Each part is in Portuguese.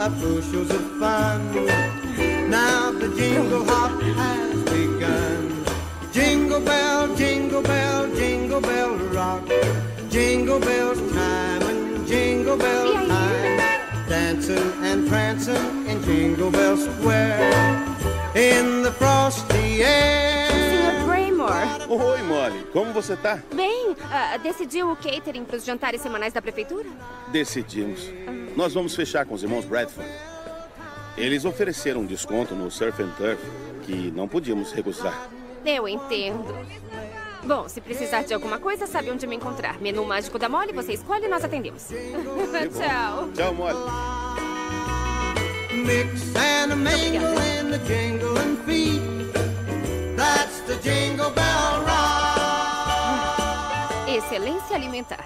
up bushels of fun. Now the jingle hop has begun. Jingle bell, jingle bell, jingle bell rock. Jingle bells time and jingle bell time. Dancing and prancing in Jingle Bell Square. In the frosty air. Oi, Molly. Como você tá? Bem, ah, decidiu o catering para os jantares semanais da prefeitura? Decidimos. Nós vamos fechar com os irmãos Bradford. Eles ofereceram um desconto no Surf and Turf que não podíamos recusar. Eu entendo. Bom, se precisar de alguma coisa, sabe onde me encontrar. Menu mágico da Molly, você escolhe e nós atendemos. Tchau. Tchau, Molly. Mix and a mingle in the jingling feet. That's the Jingle Bell Rock. Excelência alimentar.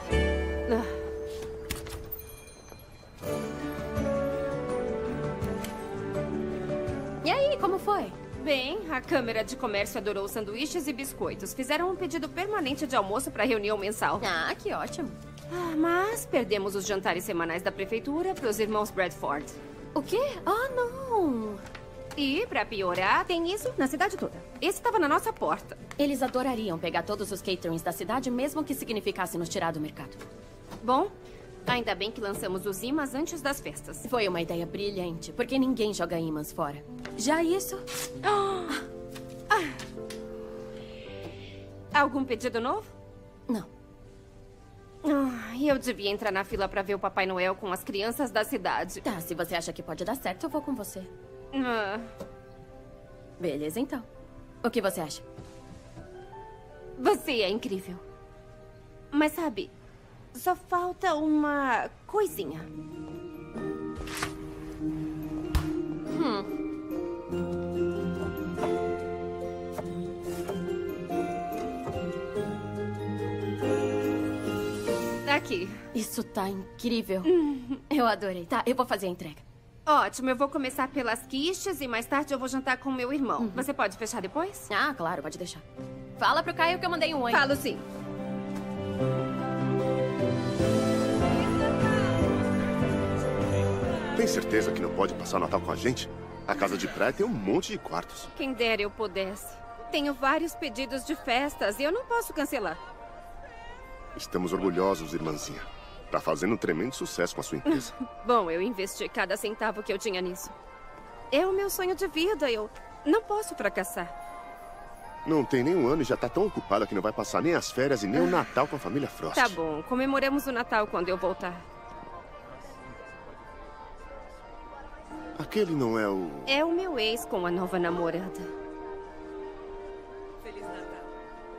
E aí, como foi? Bem, a Câmara de Comércio adorou sanduíches e biscoitos. Fizeram um pedido permanente de almoço para a reunião mensal. Ah, que ótimo. Ah, mas perdemos os jantares semanais da prefeitura para os irmãos Bradford. O quê? Ah, não! E, para piorar, tem isso na cidade toda. Esse estava na nossa porta. Eles adorariam pegar todos os caterings da cidade, mesmo que significasse nos tirar do mercado. Bom, ainda bem que lançamos os imãs antes das festas. Foi uma ideia brilhante, porque ninguém joga imãs fora. Já isso? Algum pedido novo? Não. Ah, eu devia entrar na fila para ver o Papai Noel com as crianças da cidade. Tá, se você acha que pode dar certo, eu vou com você. Ah, Beleza, então. O que você acha? você é incrível. Mas sabe, só falta uma coisinha. Aqui. Isso tá incrível. Eu adorei. Tá, eu vou fazer a entrega. Ótimo, eu vou começar pelas quiches e mais tarde eu vou jantar com meu irmão. Você pode fechar depois? Ah, claro, pode deixar. Fala pro Caio que eu mandei um oi. Falo sim. Tem certeza que não pode passar o Natal com a gente? A casa de praia tem um monte de quartos. Quem dera eu pudesse. Tenho vários pedidos de festas e eu não posso cancelar. Estamos orgulhosos, irmãzinha. Tá fazendo um tremendo sucesso com a sua empresa. Bom, eu investi cada centavo que eu tinha nisso. É o meu sonho de vida, eu não posso fracassar. Não tem nem um ano e já tá tão ocupada que não vai passar nem as férias e nem o Natal com a família Frost. Tá bom, comemoramos o Natal quando eu voltar. Aquele não é o... É o meu ex com a nova namorada.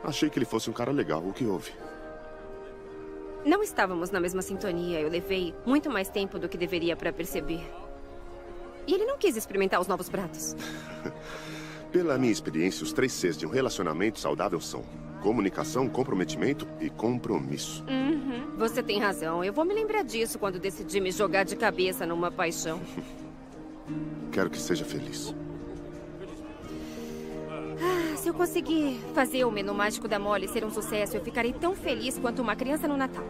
Achei que ele fosse um cara legal. O que houve? Não estávamos na mesma sintonia. Eu levei muito mais tempo do que deveria para perceber. E ele não quis experimentar os novos pratos. Pela minha experiência, os três Cs de um relacionamento saudável são comunicação, comprometimento e compromisso. Uhum, você tem razão. Eu vou me lembrar disso quando decidir me jogar de cabeça numa paixão. Quero que seja feliz. Ah, se eu conseguir fazer o menu mágico da Molly ser um sucesso, eu ficarei tão feliz quanto uma criança no Natal.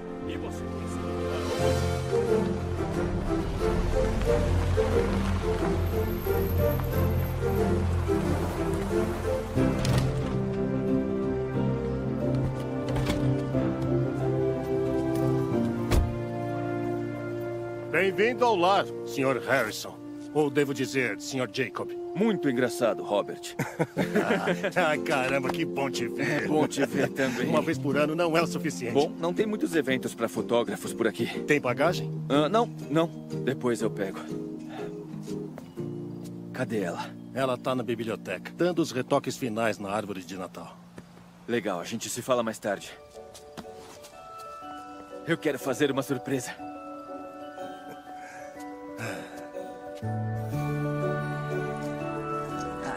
Bem-vindo ao lar, Sr. Harrison. Ou devo dizer, Sr. Jacob. Muito engraçado, Robert. Ai, caramba, que bom te ver. É bom te ver também. Uma vez por ano não é o suficiente. Bom, não tem muitos eventos para fotógrafos por aqui. Tem bagagem? Ah, não, não. Depois eu pego. Cadê ela? Ela tá na biblioteca, dando os retoques finais na árvore de Natal. Legal, a gente se fala mais tarde. Eu quero fazer uma surpresa.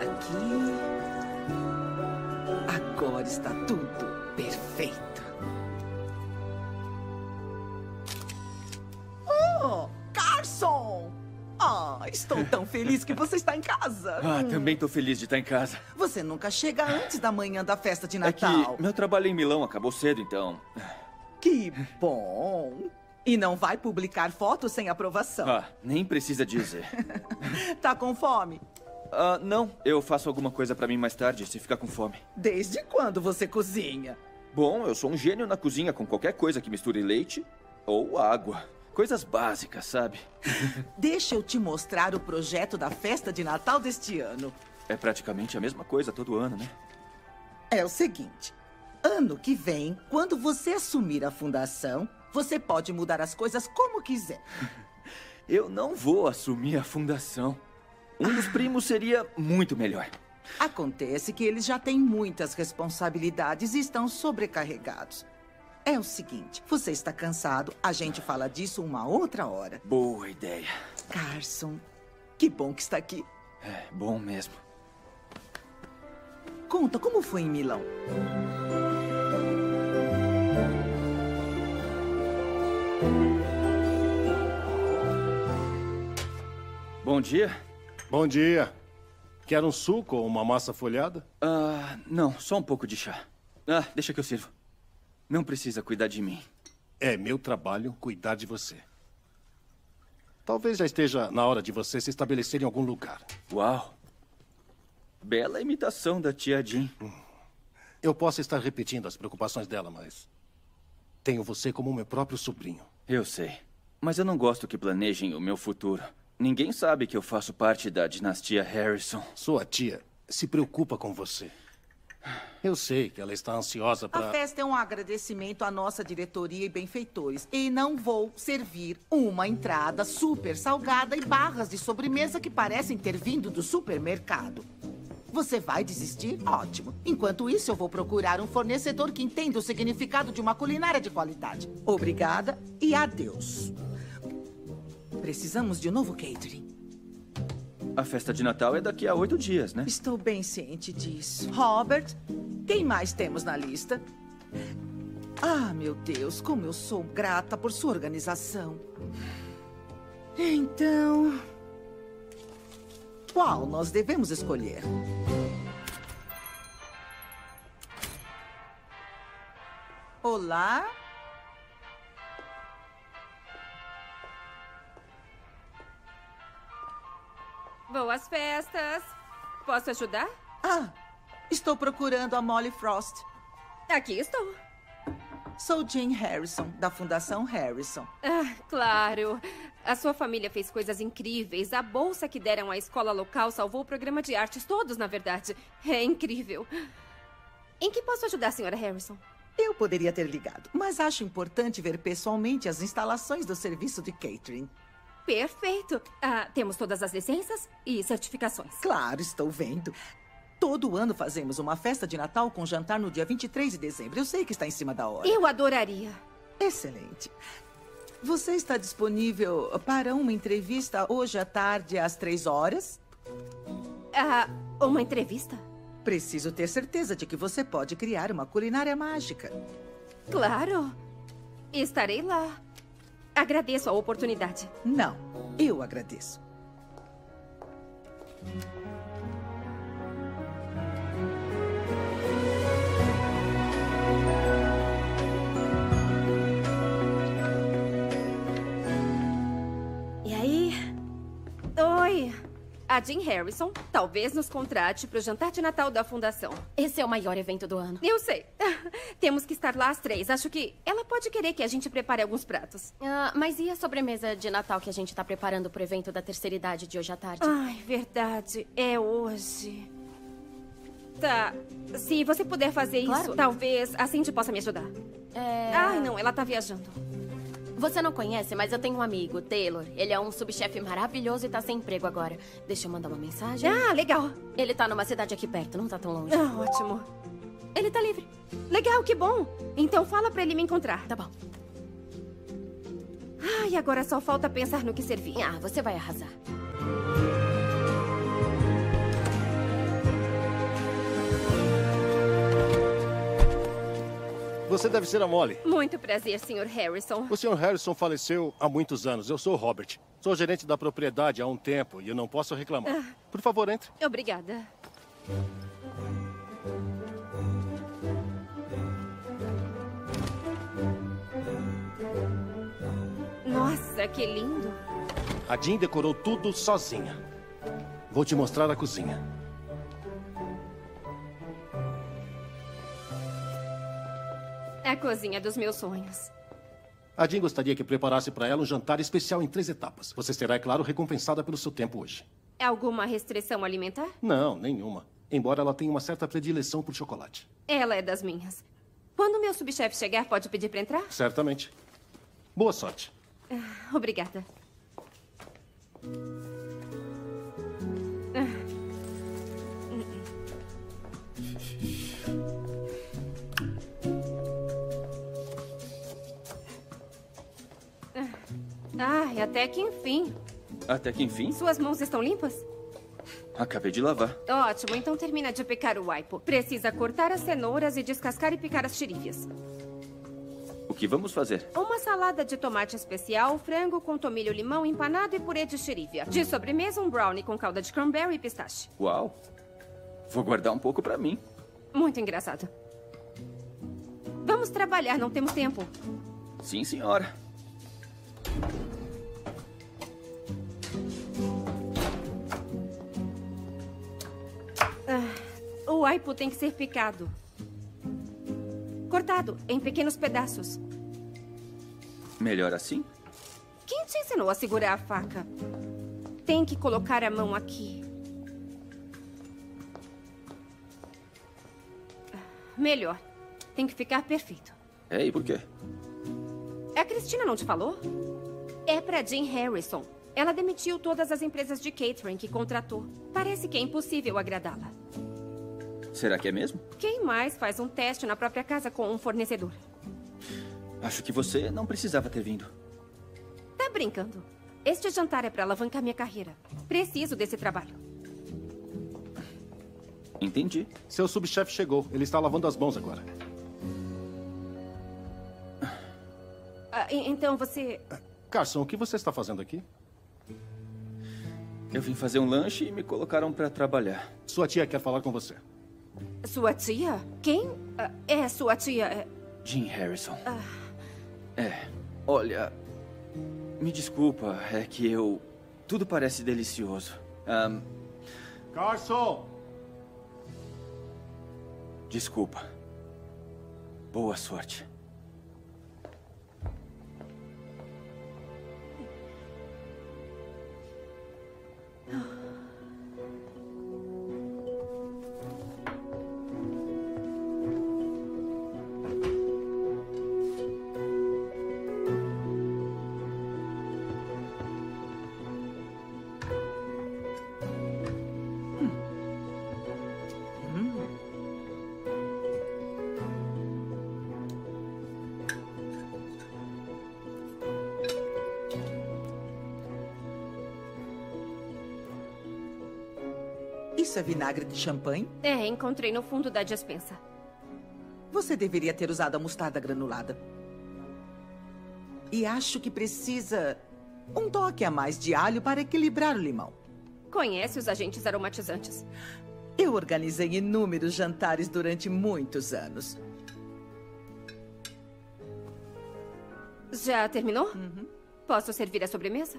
Aqui. Agora está tudo perfeito. Oh, Carson! Ah, estou tão feliz que você está em casa. Ah, também tô feliz de estar em casa. Você nunca chega antes da manhã da festa de É que Natal. meu trabalho em Milão acabou cedo, então. Que bom! E não vai publicar fotos sem aprovação. Ah, nem precisa dizer. Tá com fome? Ah, não. Eu faço alguma coisa pra mim mais tarde, se ficar com fome. Desde quando você cozinha? Bom, eu sou um gênio na cozinha com qualquer coisa que misture leite ou água. Coisas básicas, sabe? Deixa eu te mostrar o projeto da festa de Natal deste ano. É praticamente a mesma coisa todo ano, né? É o seguinte: ano que vem, quando você assumir a fundação, você pode mudar as coisas como quiser. Eu não vou assumir a fundação. Um dos primos seria muito melhor. Acontece que eles já têm muitas responsabilidades e estão sobrecarregados. É o seguinte: você está cansado, a gente fala disso uma outra hora. Boa ideia. Carson, que bom que está aqui. É, bom mesmo. Conta como foi em Milão. Bom dia. Bom dia. Quer um suco ou uma massa folhada? Ah, não, só um pouco de chá. Ah, deixa que eu sirvo. Não precisa cuidar de mim. É meu trabalho cuidar de você. Talvez já esteja na hora de você se estabelecer em algum lugar. Uau. Bela imitação da tia Jean. Eu posso estar repetindo as preocupações dela, mas. Tenho você como meu próprio sobrinho. Eu sei. Mas eu não gosto que planejem o meu futuro. Ninguém sabe que eu faço parte da dinastia Harrison. Sua tia se preocupa com você. Eu sei que ela está ansiosa A para. festa é um agradecimento à nossa diretoria e benfeitores. E não vou servir uma entrada super salgada e barras de sobremesa que parecem ter vindo do supermercado. Você vai desistir? Ótimo. Enquanto isso, eu vou procurar um fornecedor que entenda o significado de uma culinária de qualidade. Obrigada e adeus. Precisamos de um novo catering. A festa de Natal é daqui a oito dias, né? Estou bem ciente disso. Robert, quem mais temos na lista? Ah, meu Deus, como eu sou grata por sua organização. Então. Qual nós devemos escolher? Olá? Boas festas. Posso ajudar? Ah, estou procurando a Molly Frost. Aqui estou. Sou Jane Harrison, da Fundação Harrison. Ah, claro. A sua família fez coisas incríveis. A bolsa que deram à escola local salvou o programa de artes todos, na verdade. É incrível. Em que posso ajudar, senhora Harrison? Eu poderia ter ligado, mas acho importante ver pessoalmente as instalações do serviço de catering. Perfeito. Ah, temos todas as licenças e certificações. Claro, estou vendo. Todo ano fazemos uma festa de Natal com jantar no dia 23 de dezembro. Eu sei que está em cima da hora. Eu adoraria. Excelente. Você está disponível para uma entrevista hoje à tarde às três horas? Ah, uma entrevista? Preciso ter certeza de que você pode criar uma culinária mágica. Claro. Estarei lá. Agradeço a oportunidade. Não, eu agradeço. A Jean Harrison talvez nos contrate para o jantar de Natal da Fundação. Esse é o maior evento do ano. Eu sei. Temos que estar lá às três. Acho que ela pode querer que a gente prepare alguns pratos. Ah, mas e a sobremesa de Natal que a gente tá preparando pro evento da terceira idade de hoje à tarde? Ai, verdade. É hoje. Tá. Se você puder fazer Claro. isso, talvez a Cindy possa me ajudar. É... Ai, não, ela tá viajando. Você não conhece, mas eu tenho um amigo, Taylor. Ele é um subchefe maravilhoso e tá sem emprego agora. Deixa eu mandar uma mensagem. Ah, legal. Ele tá numa cidade aqui perto, não tá tão longe. Ah, ótimo. Ele tá livre. Legal, que bom. Então fala pra ele me encontrar. Tá bom. Ai, agora só falta pensar no que servir. Ah, você vai arrasar. Você deve ser a Molly. Muito prazer, Sr. Harrison. O Sr. Harrison faleceu há muitos anos. Eu sou o Robert. Sou gerente da propriedade há um tempo e eu não posso reclamar. Por favor, entre. Obrigada. Nossa, que lindo. A Jean decorou tudo sozinha. Vou te mostrar a cozinha. A cozinha dos meus sonhos. A Jean gostaria que preparasse para ela um jantar especial em três etapas. Você será, é claro, recompensada pelo seu tempo hoje. Alguma restrição alimentar? Não, nenhuma. Embora ela tenha uma certa predileção por chocolate. Ela é das minhas. Quando meu subchefe chegar, pode pedir para entrar? Certamente. Boa sorte. Ah, Obrigada. Ai, até que enfim. Até que enfim, Suas mãos estão limpas? acabei de lavar. Ótimo, então termina de picar o aipo. Precisa cortar as cenouras e descascar e picar as tirívias. O que vamos fazer? Uma salada de tomate especial, frango com tomilho limão empanado e purê de xerívia. De sobremesa, um brownie com calda de cranberry e pistache. Uau! Vou guardar um pouco pra mim. Muito engraçado. Vamos trabalhar, não temos tempo. Sim, senhora. O aipo tem que ser picado. Cortado em pequenos pedaços. Melhor assim? Quem te ensinou a segurar a faca? Tem que colocar a mão aqui. Melhor. Tem que ficar perfeito. É, e por quê? A Cristina não te falou? É pra Jean Harrison. Ela demitiu todas as empresas de catering que contratou. Parece que é impossível agradá-la. Será que é mesmo? Quem mais faz um teste na própria casa com um fornecedor? Acho que você não precisava ter vindo. Tá brincando? Este jantar é pra alavancar minha carreira. Preciso desse trabalho. Entendi. Seu subchefe chegou. Ele está lavando as mãos agora. Ah, então você. Carson, o que você está fazendo aqui? Eu vim fazer um lanche e me colocaram pra trabalhar. Sua tia quer falar com você. Sua tia? Quem? Ah, é sua tia. é- Jim Harrison. É, olha. Me desculpa, é que eu. Tudo parece delicioso. Ahn, Carson! desculpa. Boa sorte. Vinagre de champanhe? É, encontrei no fundo da despensa. Você deveria ter usado a mostarda granulada. E acho que precisa um toque a mais de alho para equilibrar o limão. Conhece os agentes aromatizantes? Eu organizei inúmeros jantares durante muitos anos. Já terminou? Posso servir a sobremesa?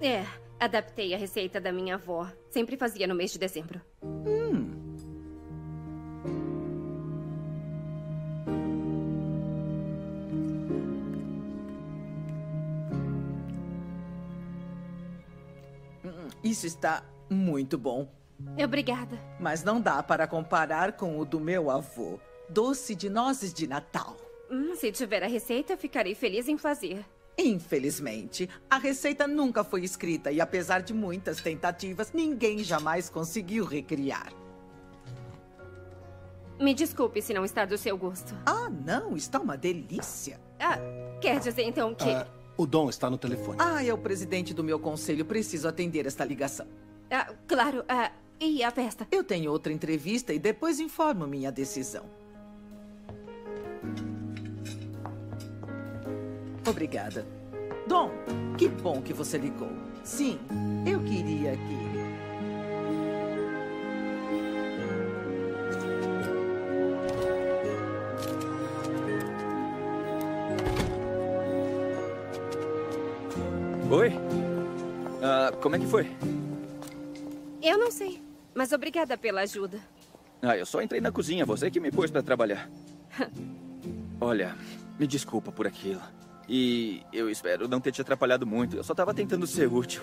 É, adaptei a receita da minha avó. Sempre fazia no mês de dezembro. Isso está muito bom. Obrigada. Mas não dá para comparar com o do meu avô. Doce de nozes de Natal. Hum, se tiver a receita, ficarei feliz em fazer. Infelizmente, a receita nunca foi escrita e, apesar de muitas tentativas, ninguém jamais conseguiu recriar. Me desculpe se não está do seu gosto. Ah, não, está uma delícia. Ah, quer dizer então que. Ah, o Dom está no telefone. Ah, é o presidente do meu conselho. Preciso atender esta ligação. Ah, claro. Ah, e a festa? Eu tenho outra entrevista e depois informo minha decisão. Obrigada. Dom, que bom que você ligou. Sim, eu queria que. Oi? Ah, como é que foi? Eu não sei, mas obrigada pela ajuda. Ah, eu só entrei na cozinha, você que me pôs pra trabalhar. Olha, me desculpa por aquilo. E eu espero não ter te atrapalhado muito. Eu só tava tentando ser útil.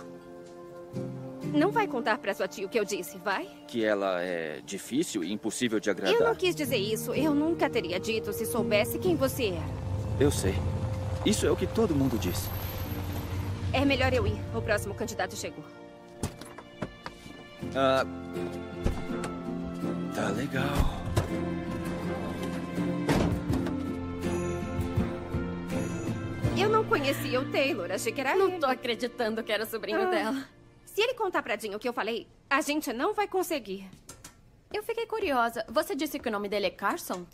Não vai contar pra sua tia o que eu disse, vai? Que ela é difícil e impossível de agradar. Eu não quis dizer isso. Eu nunca teria dito se soubesse quem você era. Eu sei. Isso é o que todo mundo diz. É melhor eu ir. O próximo candidato chegou. Ah. Tá legal. Conhecia o Taylor. Achei que era Não ele. tô acreditando que era sobrinho Ah. dela. Se ele contar pra Jean o que eu falei, a gente não vai conseguir. Eu fiquei curiosa. Você disse que o nome dele é Carson?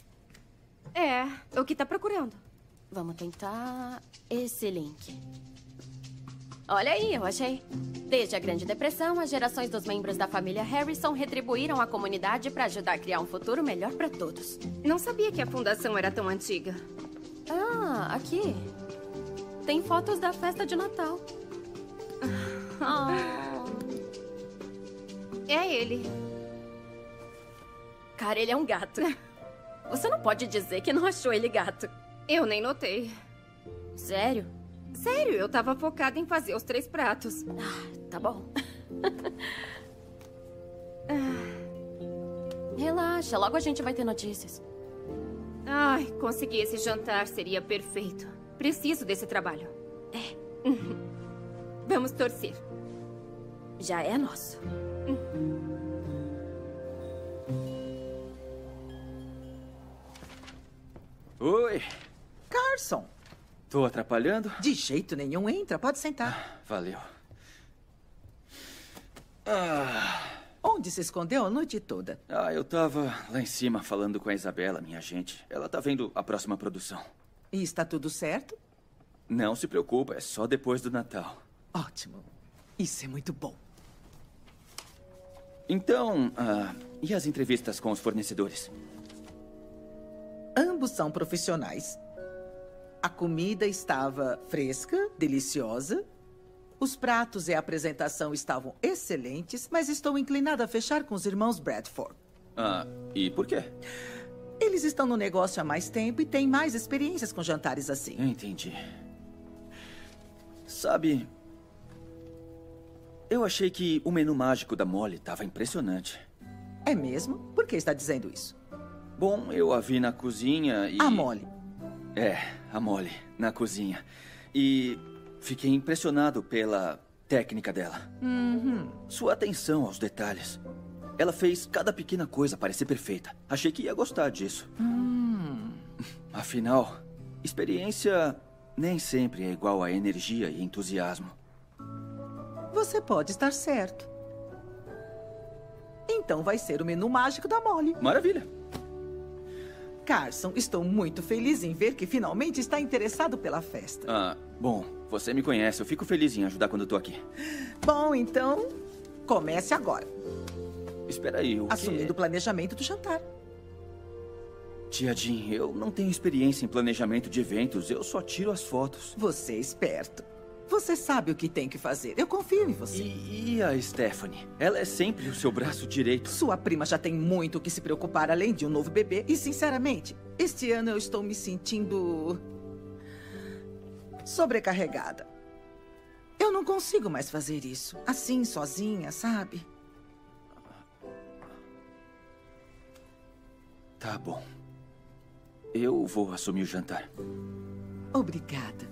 É, o que tá procurando? Vamos tentar esse link. Olha aí, eu achei. Desde a Grande Depressão, as gerações dos membros da família Harrison retribuíram a comunidade para ajudar a criar um futuro melhor para todos. Não sabia que a fundação era tão antiga. Ah, aqui. Tem fotos da festa de Natal. Ah. É ele. Cara, ele é um gato. Você não pode dizer que não achou ele gato. Eu nem notei. Sério? Sério, eu tava focada em fazer os três pratos. Tá bom. Relaxa, logo a gente vai ter notícias. Ai, conseguir esse jantar seria perfeito. Preciso desse trabalho. É. Vamos torcer. Já é nosso. Oi. Carson, Tô atrapalhando? de jeito nenhum, entra, pode sentar. Valeu. Onde se escondeu a noite toda? Ah, eu tava lá em cima falando com a Isabela, minha agente. Ela tá vendo a próxima produção. E está tudo certo? Não se preocupa, é só depois do Natal. Ótimo. Isso é muito bom. Então, ah, e as entrevistas com os fornecedores? Ambos são profissionais. A comida estava fresca, deliciosa. Os pratos e a apresentação estavam excelentes, mas estou inclinada a fechar com os irmãos Bradford. Ah, e por quê? Eles estão no negócio há mais tempo e têm mais experiências com jantares assim. Entendi. Sabe, eu achei que o menu mágico da Molly estava impressionante. É mesmo? Por que está dizendo isso? Bom, eu a vi na cozinha e. A Molly. É, a Molly, na cozinha. E fiquei impressionado pela técnica dela. Sua atenção aos detalhes. Ela fez cada pequena coisa parecer perfeita. Achei que ia gostar disso. Afinal, experiência nem sempre é igual a energia e entusiasmo. Você pode estar certo. Então vai ser o menu mágico da Molly. Maravilha. Carson, estou muito feliz em ver que finalmente está interessado pela festa. Ah, bom, você me conhece. Eu fico feliz em ajudar quando eu tô aqui. Bom, então, comece agora, Espera aí, o assumindo o planejamento do jantar. Tia Jean, eu não tenho experiência em planejamento de eventos. Eu só tiro as fotos. Você é esperto. Você sabe o que tem que fazer. Eu confio em você. E, e a Stephanie? Ela é sempre o seu braço direito. Sua prima já tem muito o que se preocupar além de um novo bebê. E, sinceramente, este ano eu estou me sentindo. sobrecarregada. Eu não consigo mais fazer isso. Assim, sozinha, sabe? Tá bom. Eu vou assumir o jantar. Obrigada.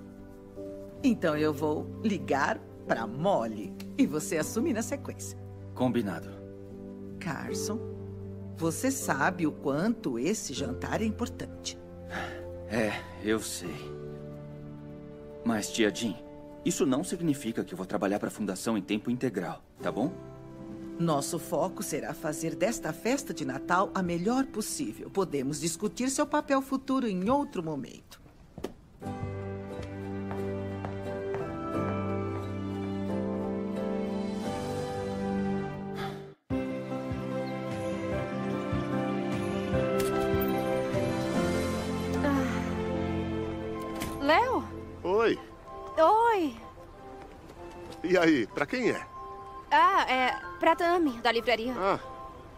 Então eu vou ligar para Molly e você assume na sequência. Combinado. Carson, você sabe o quanto esse jantar é importante. É, eu sei. Mas, tia Jean, isso não significa que eu vou trabalhar para a fundação em tempo integral, tá bom? Nosso foco será fazer desta festa de Natal a melhor possível. Podemos discutir seu papel futuro em outro momento. Ah. Léo? Oi. Oi. E aí, pra quem é? Ah, é pra Tami, da livraria. Ah,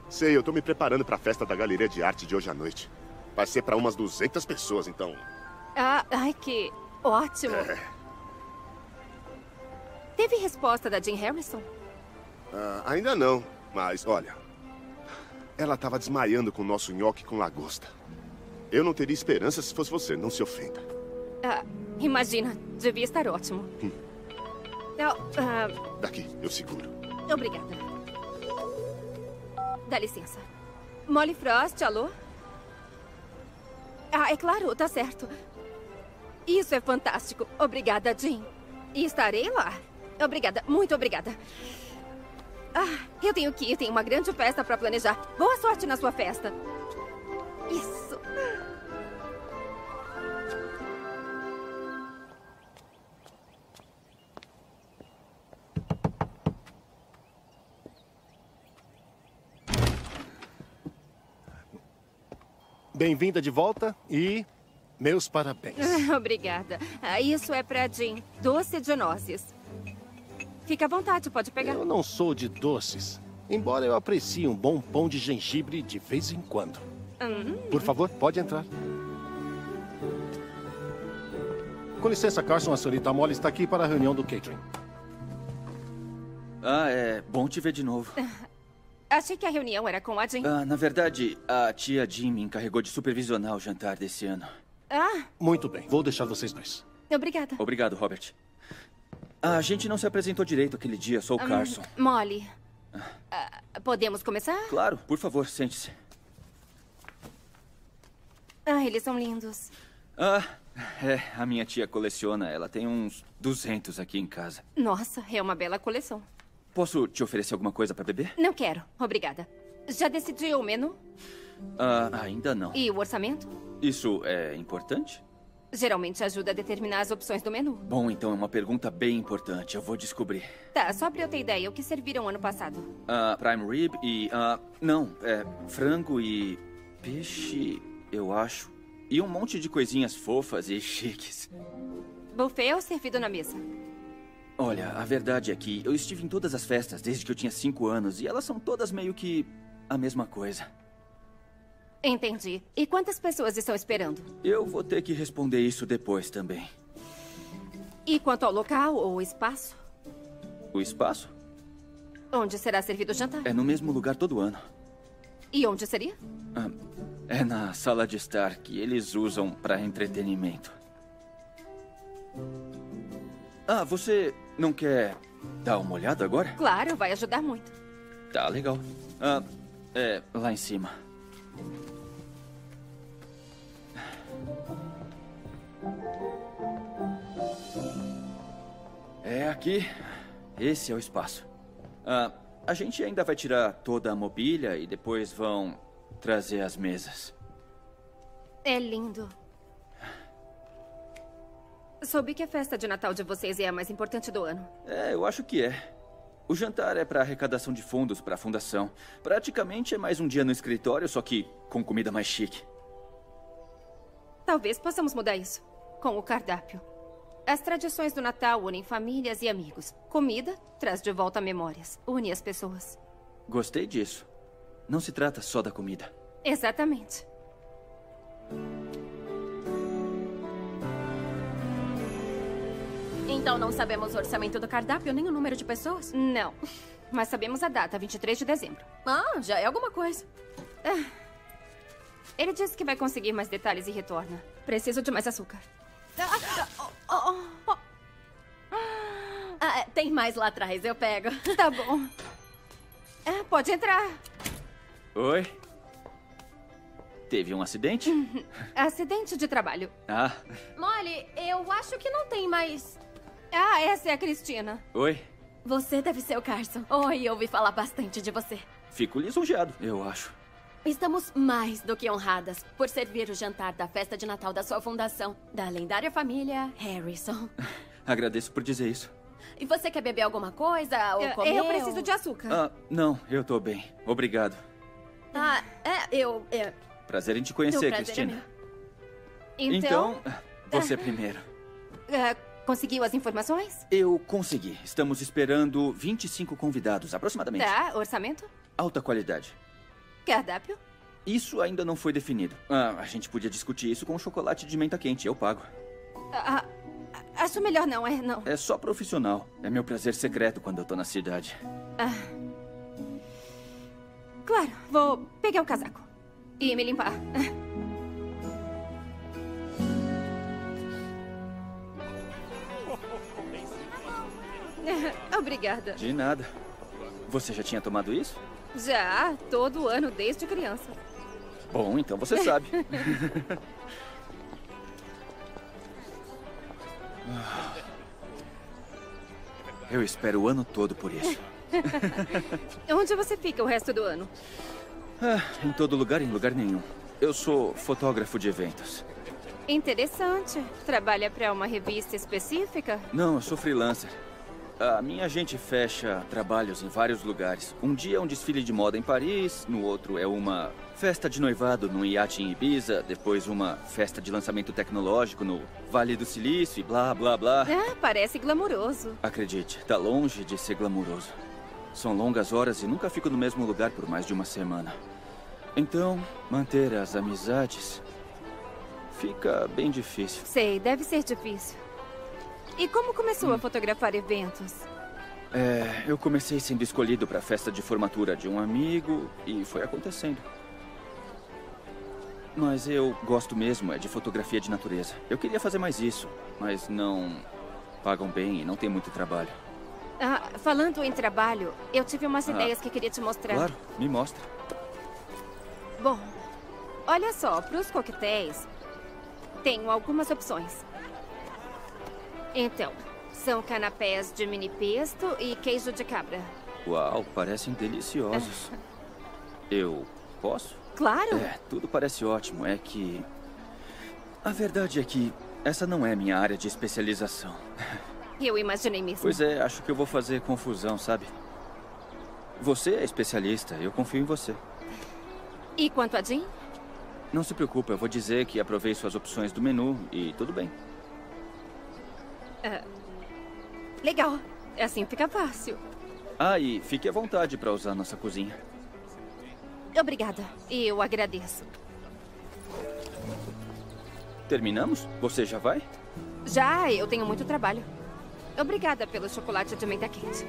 sei, eu tô me preparando pra festa da Galeria de Arte de hoje à noite. Vai ser pra umas 200 pessoas, então. Ah, ai, que ótimo. É. Teve resposta da Jean Harrison? Ah, ainda não, mas olha. Ela tava desmaiando com o nosso nhoque com lagosta. Eu não teria esperança se fosse você, não se ofenda. Ah, imagina, devia estar ótimo. Ah, ah, Daqui, eu seguro. Obrigada. Dá licença. Molly Frost, alô? Ah, é claro, tá certo. Isso é fantástico. Obrigada, Jean. E estarei lá. Obrigada, muito obrigada. Ah, eu tenho que ir, tem uma grande festa pra planejar. Boa sorte na sua festa. Isso. Bem-vinda de volta e meus parabéns. Obrigada. Ah, Isso é pra Jean. Doce de nozes. Fica à vontade, pode pegar. Eu não sou de doces, embora eu aprecie um bom pão de gengibre de vez em quando. Hum, Por favor, pode entrar. Com licença, Carson, a senhorita Molly está aqui para a reunião do catering. Ah, é bom te ver de novo. achei que a reunião era com a Jean. Ah, na verdade, a tia Jim me encarregou de supervisionar o jantar desse ano. Ah, Muito bem, vou deixar vocês dois. obrigada. Obrigado, Robert. A gente não se apresentou direito aquele dia, sou o Carson. Hum, Molly. Ah, podemos começar? Claro, por favor, sente-se. Ah, eles são lindos. Ah, é, a minha tia coleciona, ela tem uns 200 aqui em casa. Nossa, é uma bela coleção. Posso te oferecer alguma coisa para beber? Não quero, obrigada. Já decidiu o menu? Ah, ainda não. E o orçamento? Isso é importante? Geralmente ajuda a determinar as opções do menu. Bom, então é uma pergunta bem importante. Eu vou descobrir. Tá, só pra eu ter ideia, o que serviram ano passado? Ah, prime rib e. ah, não, é frango e. peixe, eu acho. E um monte de coisinhas fofas e chiques. Buffet ou servido na mesa? Olha, a verdade é que eu estive em todas as festas desde que eu tinha cinco anos e elas são todas meio que a mesma coisa. Entendi. E quantas pessoas estão esperando? Eu vou ter que responder isso depois também. E quanto ao local ou espaço? O espaço Onde será servido o jantar? é no mesmo lugar todo ano. E onde seria? Ah, é na sala de estar que eles usam para entretenimento. Ah, você não quer dar uma olhada agora? Claro, vai ajudar muito. Tá legal. Ah, é lá em cima. É aqui. Esse é o espaço. Ah, a gente ainda vai tirar toda a mobília e depois vão trazer as mesas. É lindo. Soube que a festa de Natal de vocês é a mais importante do ano. É, eu acho que é. O jantar é para arrecadação de fundos para a fundação. Praticamente é mais um dia no escritório, só que com comida mais chique. Talvez possamos mudar isso. Com o cardápio. As tradições do Natal unem famílias e amigos. Comida traz de volta memórias. Une as pessoas. Gostei disso. Não se trata só da comida. Exatamente. Então não sabemos o orçamento do cardápio nem o número de pessoas? Não. Mas sabemos a data, 23 de dezembro. Ah, já é alguma coisa. Ele disse que vai conseguir mais detalhes e retorna. Preciso de mais açúcar. Ah, é, tem mais lá atrás, eu pego. Tá bom. Ah, pode entrar. Oi? Teve um acidente? Acidente de trabalho. Ah, Molly, eu acho que não tem mais. Ah, essa é a Cristina. oi. Você deve ser o Carson. Oi, ouvi falar bastante de você. Fico lisonjeado, eu acho. Estamos mais do que honradas por servir o jantar da festa de Natal da sua fundação, da lendária família Harrison. Agradeço por dizer isso. E você quer beber alguma coisa ou Eu, comer? eu preciso ou- de açúcar. Ah, não, eu tô bem. Obrigado. Ah, é, eu... É, Prazer em te conhecer, é Cristina. meu. Então, Então, você primeiro. é, Conseguiu as informações? Eu consegui. Estamos esperando 25 convidados, aproximadamente. Tá, orçamento? Alta qualidade. Cardápio? Isso ainda não foi definido. Ah, a gente podia discutir isso com chocolate de menta quente. Eu pago. Ah, ah, acho melhor não, é não. É só profissional. É meu prazer secreto quando eu tô na cidade. Ah. Claro, vou pegar o casaco. E me limpar. Obrigada. De nada. Você já tinha tomado isso? Já, todo ano, desde criança. Bom, então você sabe. Eu espero o ano todo por isso. Onde você fica o resto do ano? Ah, em todo lugar, em lugar nenhum. Eu sou fotógrafo de eventos. Interessante. Trabalha para uma revista específica? Não, eu sou freelancer. A minha gente fecha trabalhos em vários lugares. Um dia é um desfile de moda em Paris, no outro é uma festa de noivado num iate em Ibiza, depois uma festa de lançamento tecnológico no Vale do Silício e blá blá blá. Ah, parece glamouroso. Acredite, tá longe de ser glamouroso. São longas horas e nunca fico no mesmo lugar por mais de uma semana. Então, manter as amizades fica bem difícil. Sei, deve ser difícil. E como começou a fotografar eventos? É, eu comecei sendo escolhido para a festa de formatura de um amigo e foi acontecendo. Mas eu gosto mesmo é de fotografia de natureza. Eu queria fazer mais isso, mas não pagam bem e não tem muito trabalho. Ah, falando em trabalho, eu tive umas Ah, ideias que queria te mostrar. Claro, me mostra. Bom, olha só, para os coquetéis, tenho algumas opções. Então, são canapés de mini pesto e queijo de cabra. Uau, parecem deliciosos. Eu posso? Claro! É, tudo parece ótimo. É que. A verdade é que essa não é minha área de especialização. Eu imaginei mesmo. Pois é, acho que eu vou fazer confusão, sabe? Você é especialista, eu confio em você. E quanto a Jean? Não se preocupe, eu vou dizer que aprovei suas opções do menu e tudo bem. Ah, legal. Assim fica fácil. Ah, e fique à vontade para usar nossa cozinha. Obrigada. Eu agradeço. Terminamos? Você já vai? Já, eu tenho muito trabalho. Obrigada pelo chocolate de menta quente.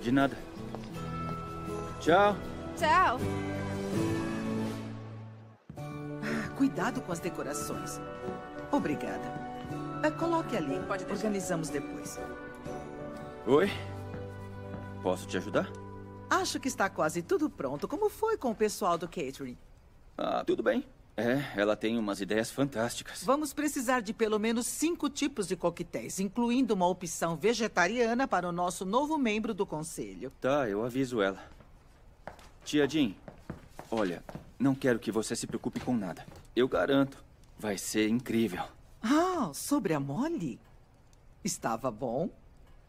De nada. Tchau. Tchau. Cuidado com as decorações. Obrigada. Ah, coloque ali. Organizamos depois. Oi? Posso te ajudar? Acho que está quase tudo pronto. Como foi com o pessoal do catering? Ah, tudo bem. É, ela tem umas ideias fantásticas. Vamos precisar de pelo menos cinco tipos de coquetéis, incluindo uma opção vegetariana para o nosso novo membro do conselho. Tá, eu aviso ela. Tia Jean, olha, não quero que você se preocupe com nada. Eu garanto, vai ser incrível. Ah, sobre a mole? Estava bom,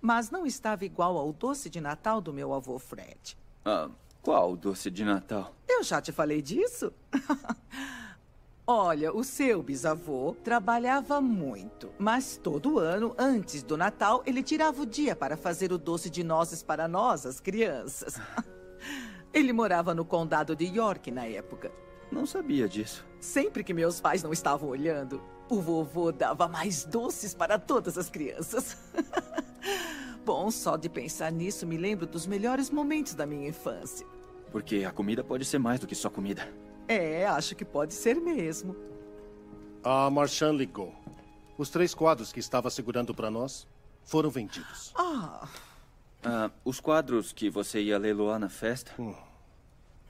mas não estava igual ao doce de Natal do meu avô Fred. Ah, qual doce de Natal? Eu já te falei disso? Olha, o seu bisavô trabalhava muito, mas todo ano, antes do Natal, ele tirava o dia para fazer o doce de nozes para nós, as crianças. Ele morava no condado de York na época. Não sabia disso. Sempre que meus pais não estavam olhando, o vovô dava mais doces para todas as crianças. Bom, só de pensar nisso me lembro dos melhores momentos da minha infância. Porque a comida pode ser mais do que só comida. É, acho que pode ser mesmo. A Marchand ligou. Os três quadros que estava segurando para nós foram vendidos. Ah, Ah, os quadros que você ia leiloar na festa?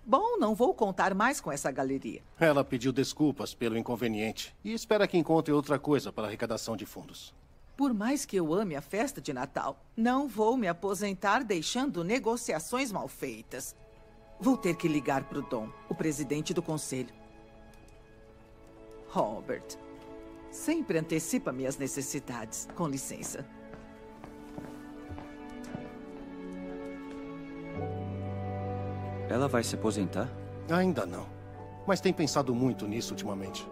Bom, não vou contar mais com essa galeria. Ela pediu desculpas pelo inconveniente e espera que encontre outra coisa para arrecadação de fundos. Por mais que eu ame a festa de Natal, não vou me aposentar deixando negociações mal feitas. Vou ter que ligar para o Dom, o presidente do conselho. Robert, sempre antecipa minhas necessidades. Com licença. Ela vai se aposentar? Ainda não. Mas tem pensado muito nisso ultimamente.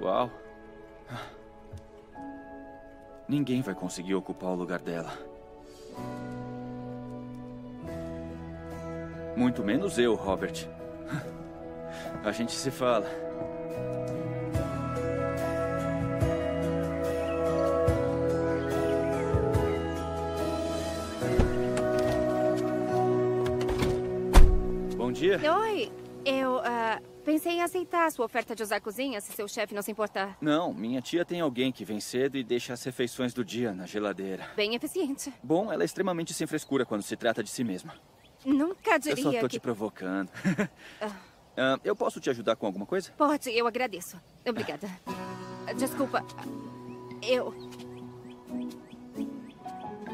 Uau. Ninguém vai conseguir ocupar o lugar dela. Muito menos eu, Robert. A gente se fala. Dia. Oi, eu ah, pensei em aceitar a sua oferta de usar a cozinha, se seu chefe não se importar. Não, minha tia tem alguém que vem cedo e deixa as refeições do dia na geladeira. Bem eficiente. Bom, ela é extremamente sem frescura quando se trata de si mesma. Nunca Eu diria só tô que... te provocando. Ah, eu posso te ajudar com alguma coisa? Pode, eu agradeço. Obrigada. Desculpa, eu...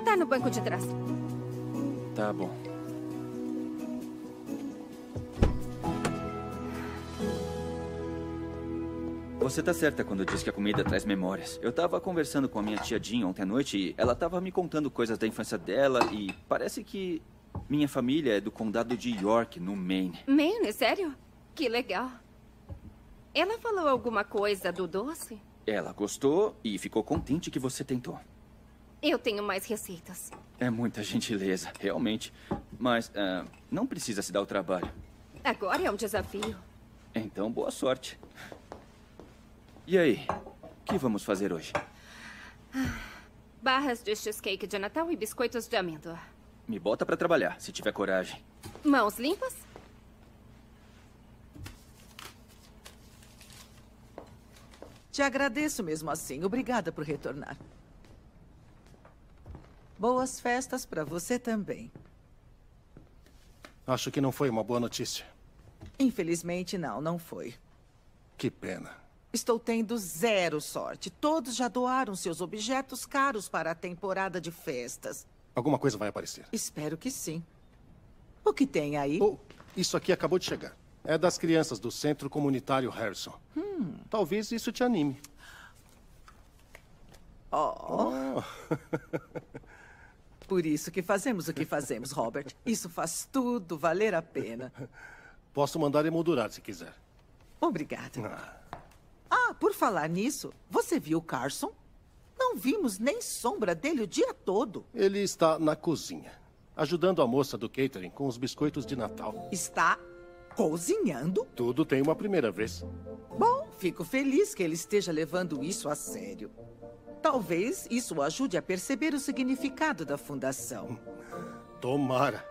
Tá no banco de trás. Tá bom. Você tá certa quando diz que a comida traz memórias. Eu tava conversando com a minha tia Jean ontem à noite e ela tava me contando coisas da infância dela e parece que minha família é do condado de York, no Maine. Maine, sério? Que legal. Ela falou alguma coisa do doce? Ela gostou e ficou contente que você tentou. Eu tenho mais receitas. É muita gentileza, realmente. Mas ah, não precisa se dar o trabalho. Agora é um desafio. Então, boa sorte. E aí? O que vamos fazer hoje? Barras de cheesecake de Natal e biscoitos de amêndoa. Me bota pra trabalhar, se tiver coragem. Mãos limpas? Te agradeço mesmo assim. Obrigada por retornar. Boas festas para você também. Acho que não foi uma boa notícia. Infelizmente, não, não foi. Que pena. Estou tendo zero sorte. Todos já doaram seus objetos caros para a temporada de festas. Alguma coisa vai aparecer. Espero que sim. O que tem aí? Oh, isso aqui acabou de chegar. É das crianças do Centro Comunitário Harrison. Talvez isso te anime. Oh, Oh, por isso que fazemos o que fazemos, Robert. Isso faz tudo valer a pena. posso mandar emoldurar se quiser. Obrigada. Ah, Ah, por falar nisso, você viu o Carson? Não vimos nem sombra dele o dia todo. ele está na cozinha, ajudando a moça do catering com os biscoitos de Natal. Está cozinhando? Tudo tem uma primeira vez. Bom, fico feliz que ele esteja levando isso a sério. Talvez isso o ajude a perceber o significado da fundação. Tomara.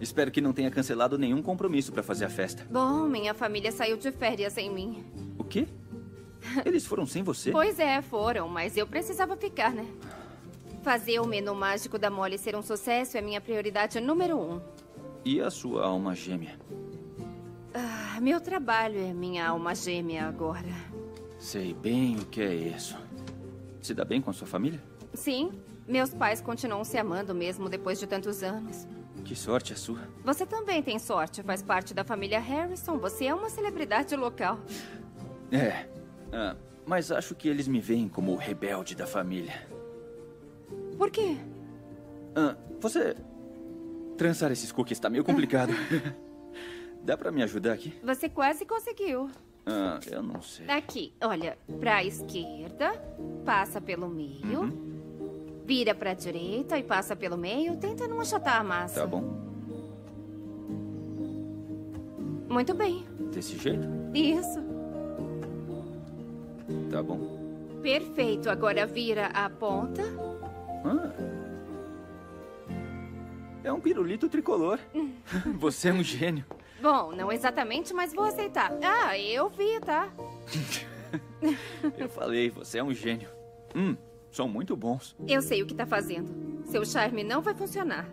Espero que não tenha cancelado nenhum compromisso pra fazer a festa. Bom, minha família saiu de férias sem mim. O quê? Eles foram sem você? Pois é, foram, mas eu precisava ficar, né? Fazer o menu mágico da Molly ser um sucesso é minha prioridade número um. E a sua alma gêmea? Ah, meu trabalho é minha alma gêmea agora. Sei bem o que é isso. Se dá bem com a sua família? Sim, meus pais continuam se amando mesmo depois de tantos anos. Que sorte a sua. Você também tem sorte, faz parte da família Harrison. Você é uma celebridade local. É. Ah, mas acho que eles me veem como o rebelde da família. Por quê? Ah, você. Trançar esses cookies tá meio complicado. Dá pra me ajudar aqui? Você quase conseguiu. Ah, eu não sei. Aqui, olha, pra esquerda, passa pelo meio, Uhum. Vira pra direita e passa pelo meio. Tenta não achatar a massa. Tá bom. Muito bem. Desse jeito? Isso. Tá bom. Perfeito. Agora vira a ponta. Ah. É um pirulito tricolor. Você é um gênio. Bom, não exatamente, mas vou aceitar. Ah, eu vi, tá? Eu falei, você é um gênio. Hum, são muito bons. Eu sei o que tá fazendo. Seu charme não vai funcionar.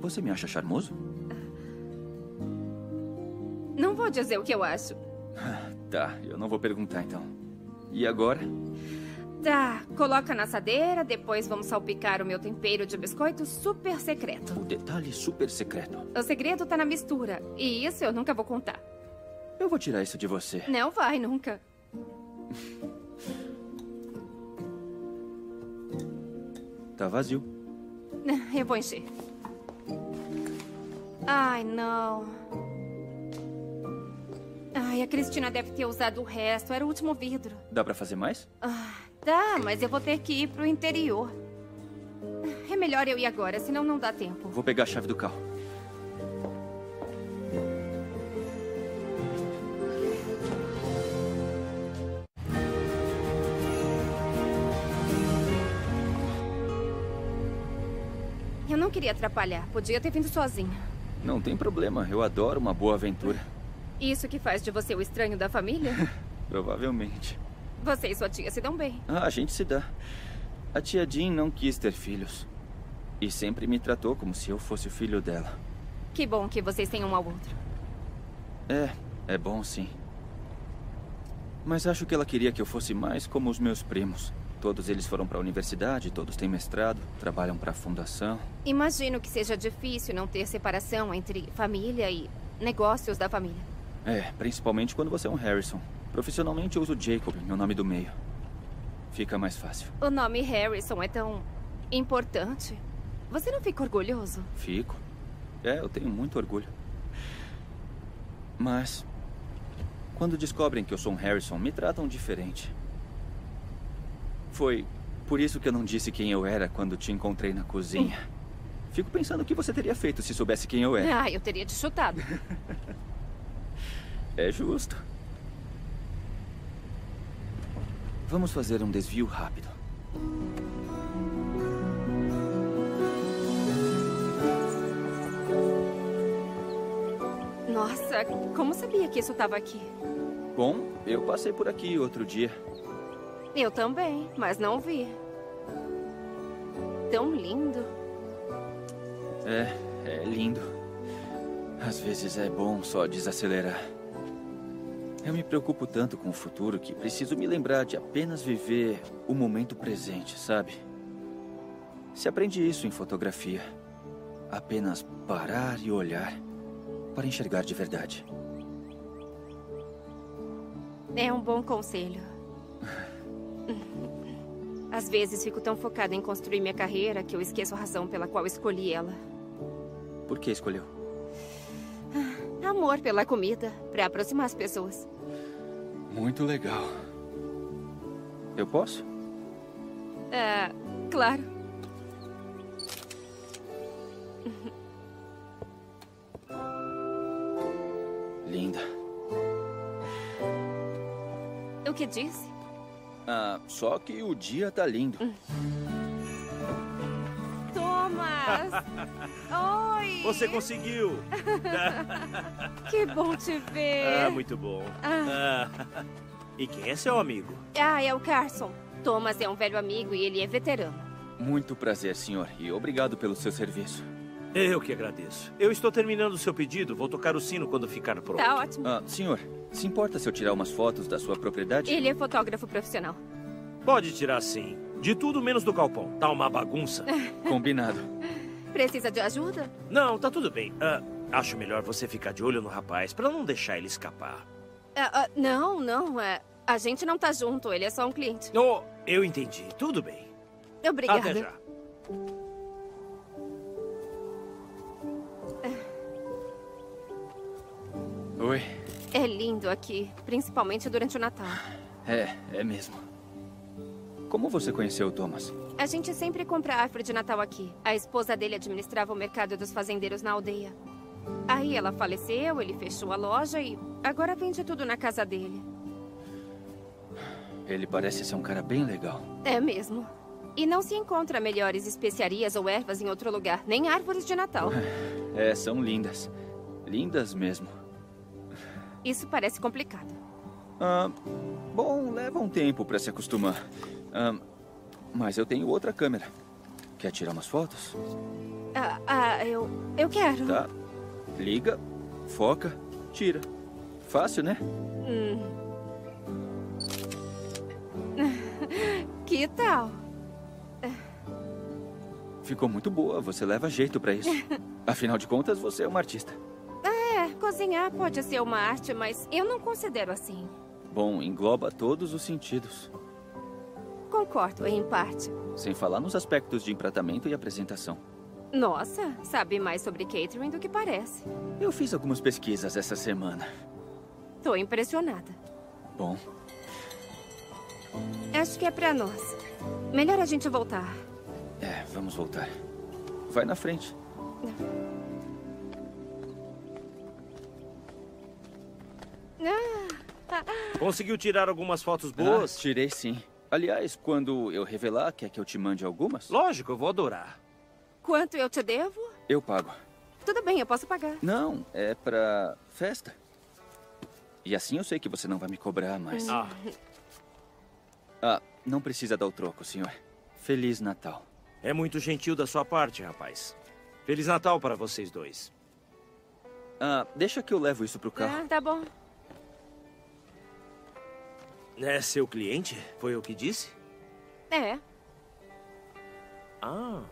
Você me acha charmoso? Não vou dizer o que eu acho. Tá, eu não vou perguntar então. E agora? Tá, coloca na assadeira, depois vamos salpicar o meu tempero de biscoito super secreto. O detalhe super secreto. O segredo tá na mistura, e isso eu nunca vou contar. Eu vou tirar isso de você. Não vai, nunca. Tá vazio. Eu vou encher. Ai, não. Ai, a Cristina deve ter usado o resto. Era o último vidro. Dá pra fazer mais? Ah, dá, mas eu vou ter que ir pro interior. É melhor eu ir agora, senão não dá tempo. Vou pegar a chave do carro. Queria atrapalhar. Podia ter vindo sozinha. Não tem problema, eu adoro uma boa aventura. Isso que faz de você o estranho da família? Provavelmente. Você e sua tia se dão bem. Ah, a gente se dá. A tia Jean não quis ter filhos. E sempre me tratou como se eu fosse o filho dela. Que bom que vocês têm um ao outro. É, é bom sim. Mas acho que ela queria que eu fosse mais como os meus primos. Todos eles foram para a universidade, todos têm mestrado, trabalham para a fundação. Imagino que seja difícil não ter separação entre família e negócios da família. É, principalmente quando você é um Harrison. Profissionalmente eu uso Jacob, meu nome do meio. Fica mais fácil. O nome Harrison é tão importante. Você não fica orgulhoso? Fico. É, eu tenho muito orgulho. Mas. Quando descobrem que eu sou um Harrison, me tratam diferente. Foi por isso que eu não disse quem eu era quando te encontrei na cozinha. Fico pensando o que você teria feito se soubesse quem eu era. Ah, eu teria te chutado. É justo. Vamos fazer um desvio rápido. Nossa, como sabia que isso estava aqui? Bom, eu passei por aqui outro dia. Eu também, mas não vi. Tão lindo. É, é lindo. Às vezes é bom só desacelerar. Eu me preocupo tanto com o futuro que preciso me lembrar de apenas viver o momento presente, sabe? Se aprende isso em fotografia. Apenas parar e olhar para enxergar de verdade. É um bom conselho. Às vezes fico tão focada em construir minha carreira que eu esqueço a razão pela qual escolhi ela. Por que escolheu? Amor pela comida, para aproximar as pessoas. Muito legal. Eu posso? É, claro. Linda. O que disse? Ah, só que o dia tá lindo. Thomas! Oi! Você conseguiu! Que bom te ver. Ah, muito bom. Ah, E quem é seu amigo? Ah, é o Carson. Thomas é um velho amigo e ele é veterano. Muito prazer, senhor, e obrigado pelo seu serviço. Eu que agradeço. Eu estou terminando o seu pedido. Vou tocar o sino quando ficar pronto. Tá ótimo. Ah, senhor, se importa se eu tirar umas fotos da sua propriedade? Ele é fotógrafo profissional. Pode tirar sim. De tudo menos do galpão. Tá uma bagunça. Combinado. Precisa de ajuda? Não, tá tudo bem. Ah, acho melhor você ficar de olho no rapaz para não deixar ele escapar. Ah, ah, não, não. é, a gente não tá junto, ele é só um cliente. Oh, eu entendi. Tudo bem. Obrigada. Até já. Oi. É lindo aqui, principalmente durante o Natal. É, é mesmo. Como você conheceu o Thomas? A gente sempre compra árvore de Natal aqui. A esposa dele administrava o mercado dos fazendeiros na aldeia. Aí ela faleceu, ele fechou a loja e agora vende tudo na casa dele. Ele parece ser um cara bem legal. É mesmo. E não se encontra melhores especiarias ou ervas em outro lugar, nem árvores de Natal. É, são lindas. Lindas mesmo. Isso parece complicado. Ah, bom, leva um tempo para se acostumar. Ah, mas eu tenho outra câmera. Quer tirar umas fotos? Ah, ah, eu. Eu quero. Tá. Liga, foca, tira. Fácil, né? Hum. que tal? Ficou muito boa. Você leva jeito pra isso. Afinal de contas, você é uma artista. Cozinhar pode ser uma arte, mas eu não considero assim. Bom, engloba todos os sentidos. Concordo, em parte. Sem falar nos aspectos de empratamento e apresentação. Nossa, sabe mais sobre catering do que parece. Eu fiz algumas pesquisas essa semana. Tô impressionada. Bom, Acho que é pra nós. Melhor a gente voltar. é, vamos voltar. Vai na frente. Ah, Conseguiu tirar algumas fotos Ah, boas? tirei sim. Aliás, quando eu revelar, quer que eu te mande algumas? Lógico, eu vou adorar. quanto eu te devo? Eu pago. Tudo bem, eu posso pagar. Não, é pra festa. E assim eu sei que você não vai me cobrar mais. Ah, Ah, não precisa dar o troco, senhor. Feliz Natal. é muito gentil da sua parte, rapaz. Feliz Natal para vocês dois. Ah, deixa que eu levo isso pro carro. Ah, tá bom. É seu cliente? Foi o que disse? É. Ah,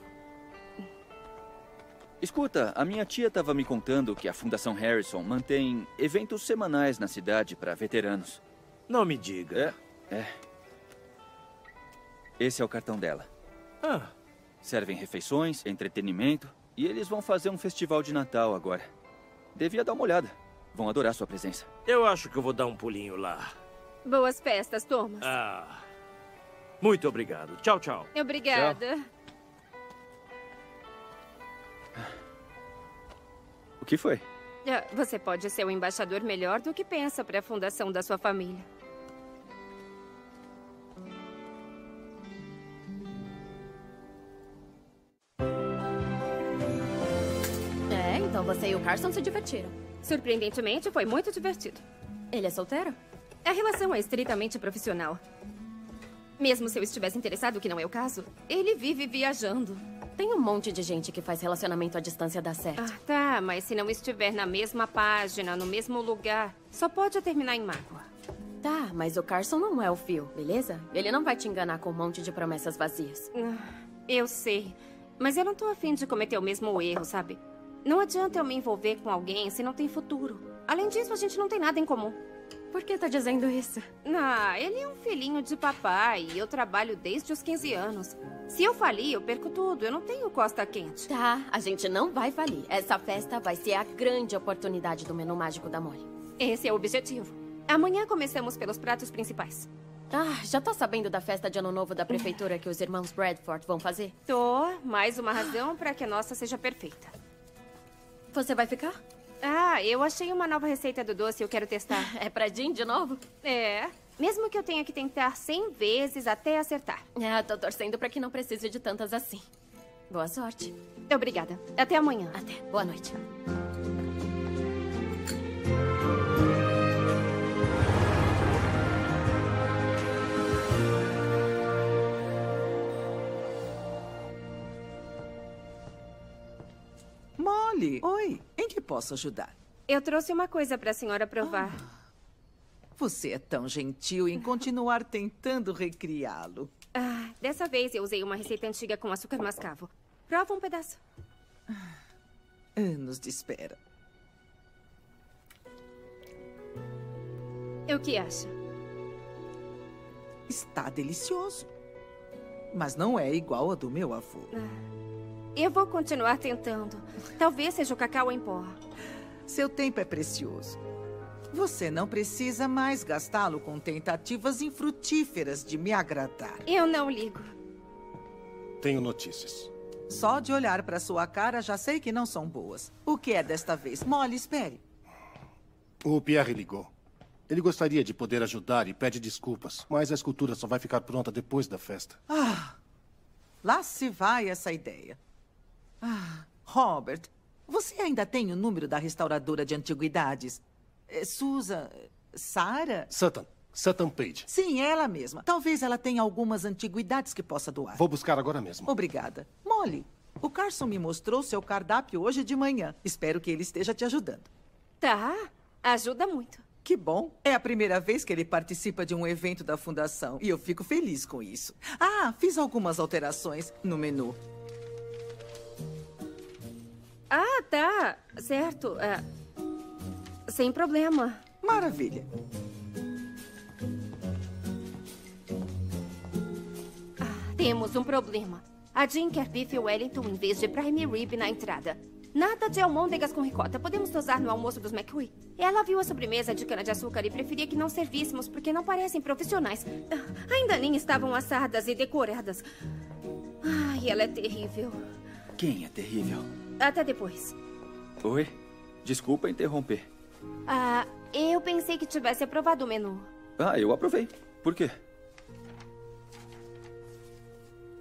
Escuta, a minha tia estava me contando que a Fundação Harrison mantém eventos semanais na cidade para veteranos. não me diga. É, é. Esse é o cartão dela. Ah, Servem refeições, entretenimento e eles vão fazer um festival de Natal agora. Devia dar uma olhada. Vão adorar sua presença. eu acho que eu vou dar um pulinho lá. Boas festas, Thomas. Ah, muito obrigado. Tchau, tchau. Obrigada. O que foi? Ah, Você pode ser o embaixador melhor do que pensa para a fundação da sua família. É, então você e o Carson se divertiram. Surpreendentemente, foi muito divertido. Ele é solteiro? A relação é estritamente profissional. Mesmo se eu estivesse interessado, que não é o caso, ele vive viajando. Tem um monte de gente que faz relacionamento à distância dar certo. Ah, tá, mas se não estiver na mesma página, no mesmo lugar, só pode terminar em mágoa. Tá, mas o Carson não é o Phil, beleza? Ele não vai te enganar com um monte de promessas vazias. Ah, Eu sei, mas eu não tô afim de cometer o mesmo erro, sabe? Não adianta eu me envolver com alguém se não tem futuro. Além disso, a gente não tem nada em comum. Por que tá dizendo isso? Ah, ele é um filhinho de papai e eu trabalho desde os 15 anos. Se eu falir, eu perco tudo. Eu não tenho costa quente. Tá, a gente não vai falir. Essa festa vai ser a grande oportunidade do menu mágico da Molly. Esse é o objetivo. Amanhã começamos pelos pratos principais. Ah, já tá sabendo da festa de ano novo da prefeitura que os irmãos Bradford vão fazer? Tô, mais uma razão para que a nossa seja perfeita. Você vai ficar? Ah, eu achei uma nova receita do doce e eu quero testar. É pra Jean de novo? É, mesmo que eu tenha que tentar 100 vezes até acertar. Ah, tô torcendo pra que não precise de tantas assim. Boa sorte. Obrigada. Até amanhã. Até. Boa noite. Molly, oi. Em que posso ajudar? Eu trouxe uma coisa para a senhora provar. Você é tão gentil em continuar tentando recriá-lo. Ah, dessa vez eu usei uma receita antiga com açúcar mascavo. Prova um pedaço. Anos de espera. O que acha? Está delicioso. Mas não é igual a do meu avô. Eu vou continuar tentando. Talvez seja o cacau em pó. Seu tempo é precioso. Você não precisa mais gastá-lo com tentativas infrutíferas de me agradar. Eu não ligo. Tenho notícias. Só de olhar para sua cara já sei que não são boas. O que é desta vez? Molly, espere. O Pierre ligou. Ele gostaria de poder ajudar e pede desculpas, mas a escultura só vai ficar pronta depois da festa. Ah, lá se vai essa ideia. Ah, Robert, você ainda tem o número da restauradora de antiguidades? É, Susan. Sara? Sutton. Sutton Page. Sim, ela mesma. Talvez ela tenha algumas antiguidades que possa doar. Vou buscar agora mesmo. Obrigada. Molly, o Carson me mostrou seu cardápio hoje de manhã. Espero que ele esteja te ajudando. Tá, ajuda muito. Que bom. É a primeira vez que ele participa de um evento da fundação e eu fico feliz com isso. Ah, fiz algumas alterações no menu. Ah, tá. Certo. É, Sem problema. Maravilha. Temos um problema. A Jean quer bife Wellington em vez de prime rib na entrada. Nada de almôndegas com ricota. Podemos usar no almoço dos McCoy. Ela viu a sobremesa de cana-de-açúcar e preferia que não servíssemos porque não parecem profissionais. Ah, Ainda nem estavam assadas e decoradas. Ai, ela é terrível. Quem é terrível? Até depois. Oi? Desculpa interromper. Ah, eu pensei que tivesse aprovado o menu. Ah, eu aprovei. Por quê?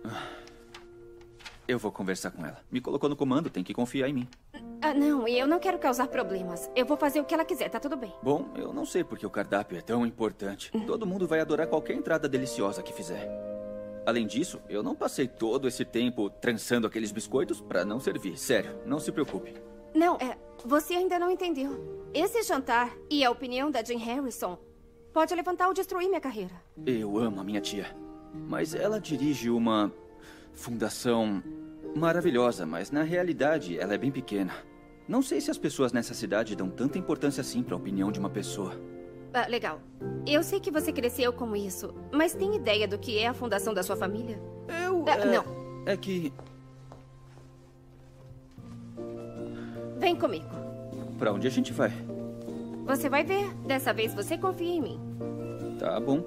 Ah, Eu vou conversar com ela. Me colocou no comando, tem que confiar em mim. Ah, não, eu não quero causar problemas. Eu vou fazer o que ela quiser, tá tudo bem. Bom, eu não sei porque o cardápio é tão importante. Todo mundo vai adorar qualquer entrada deliciosa que fizer. Além disso, eu não passei todo esse tempo trançando aqueles biscoitos pra não servir. Sério, não se preocupe. Não, é. Você ainda não entendeu. Esse jantar e a opinião da Jane Harrison pode levantar ou destruir minha carreira. Eu amo a minha tia. Mas ela dirige uma fundação maravilhosa, mas na realidade ela é bem pequena. Não sei se as pessoas nessa cidade dão tanta importância assim pra opinião de uma pessoa. Ah, legal. Eu sei que você cresceu com isso, mas tem ideia do que é a fundação da sua família? Eu. Ah, é, Não, É que. vem comigo. Pra onde a gente vai? Você vai ver. Dessa vez você confia em mim. Tá bom.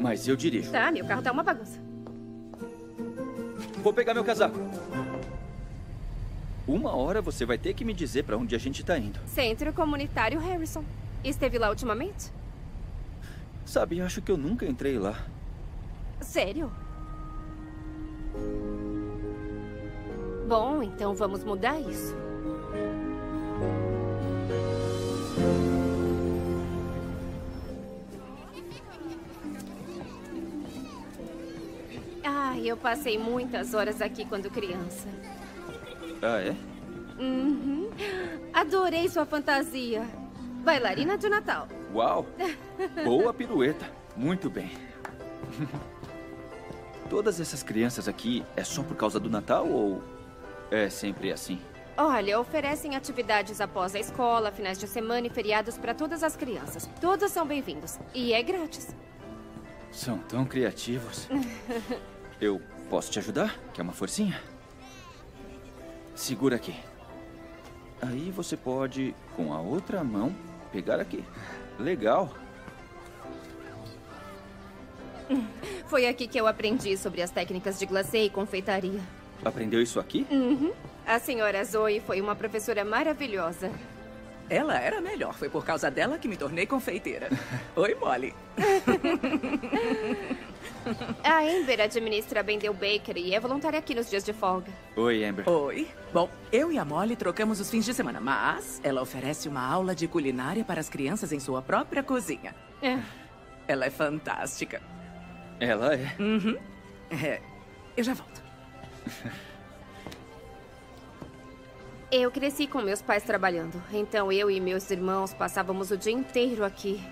Mas eu dirijo. Tá, meu carro tá uma bagunça. Vou pegar meu casaco. Uma hora você vai ter que me dizer pra onde a gente tá indo. Centro Comunitário Harrison. Esteve lá ultimamente? Sabe, acho que eu nunca entrei lá. Sério? Bom, então vamos mudar isso. Ai, eu passei muitas horas aqui quando criança. Ah, é? Uhum. Adorei sua fantasia. Bailarina de Natal. Uau! Boa pirueta. Muito bem. Todas essas crianças aqui é só por causa do Natal ou é sempre assim? Olha, oferecem atividades após a escola, finais de semana e feriados para todas as crianças. Todos são bem-vindos. E é grátis. São tão criativos. Eu posso te ajudar? Quer uma forcinha? Segura aqui. Aí você pode, com a outra mão, pegar aqui. Legal. Foi aqui que eu aprendi sobre as técnicas de glacê e confeitaria. Aprendeu isso aqui? Uhum. A senhora Zoe foi uma professora maravilhosa. Ela era melhor. Foi por causa dela que me tornei confeiteira. Oi, Molly. A Amber administra a Bendel Bakery e é voluntária aqui nos dias de folga. Oi, Amber. Oi. Bom, eu e a Molly trocamos os fins de semana, mas ela oferece uma aula de culinária para as crianças em sua própria cozinha. É. Ela é fantástica. Ela é. Uhum. É. Eu já volto. Eu cresci com meus pais trabalhando, então eu e meus irmãos passávamos o dia inteiro aqui.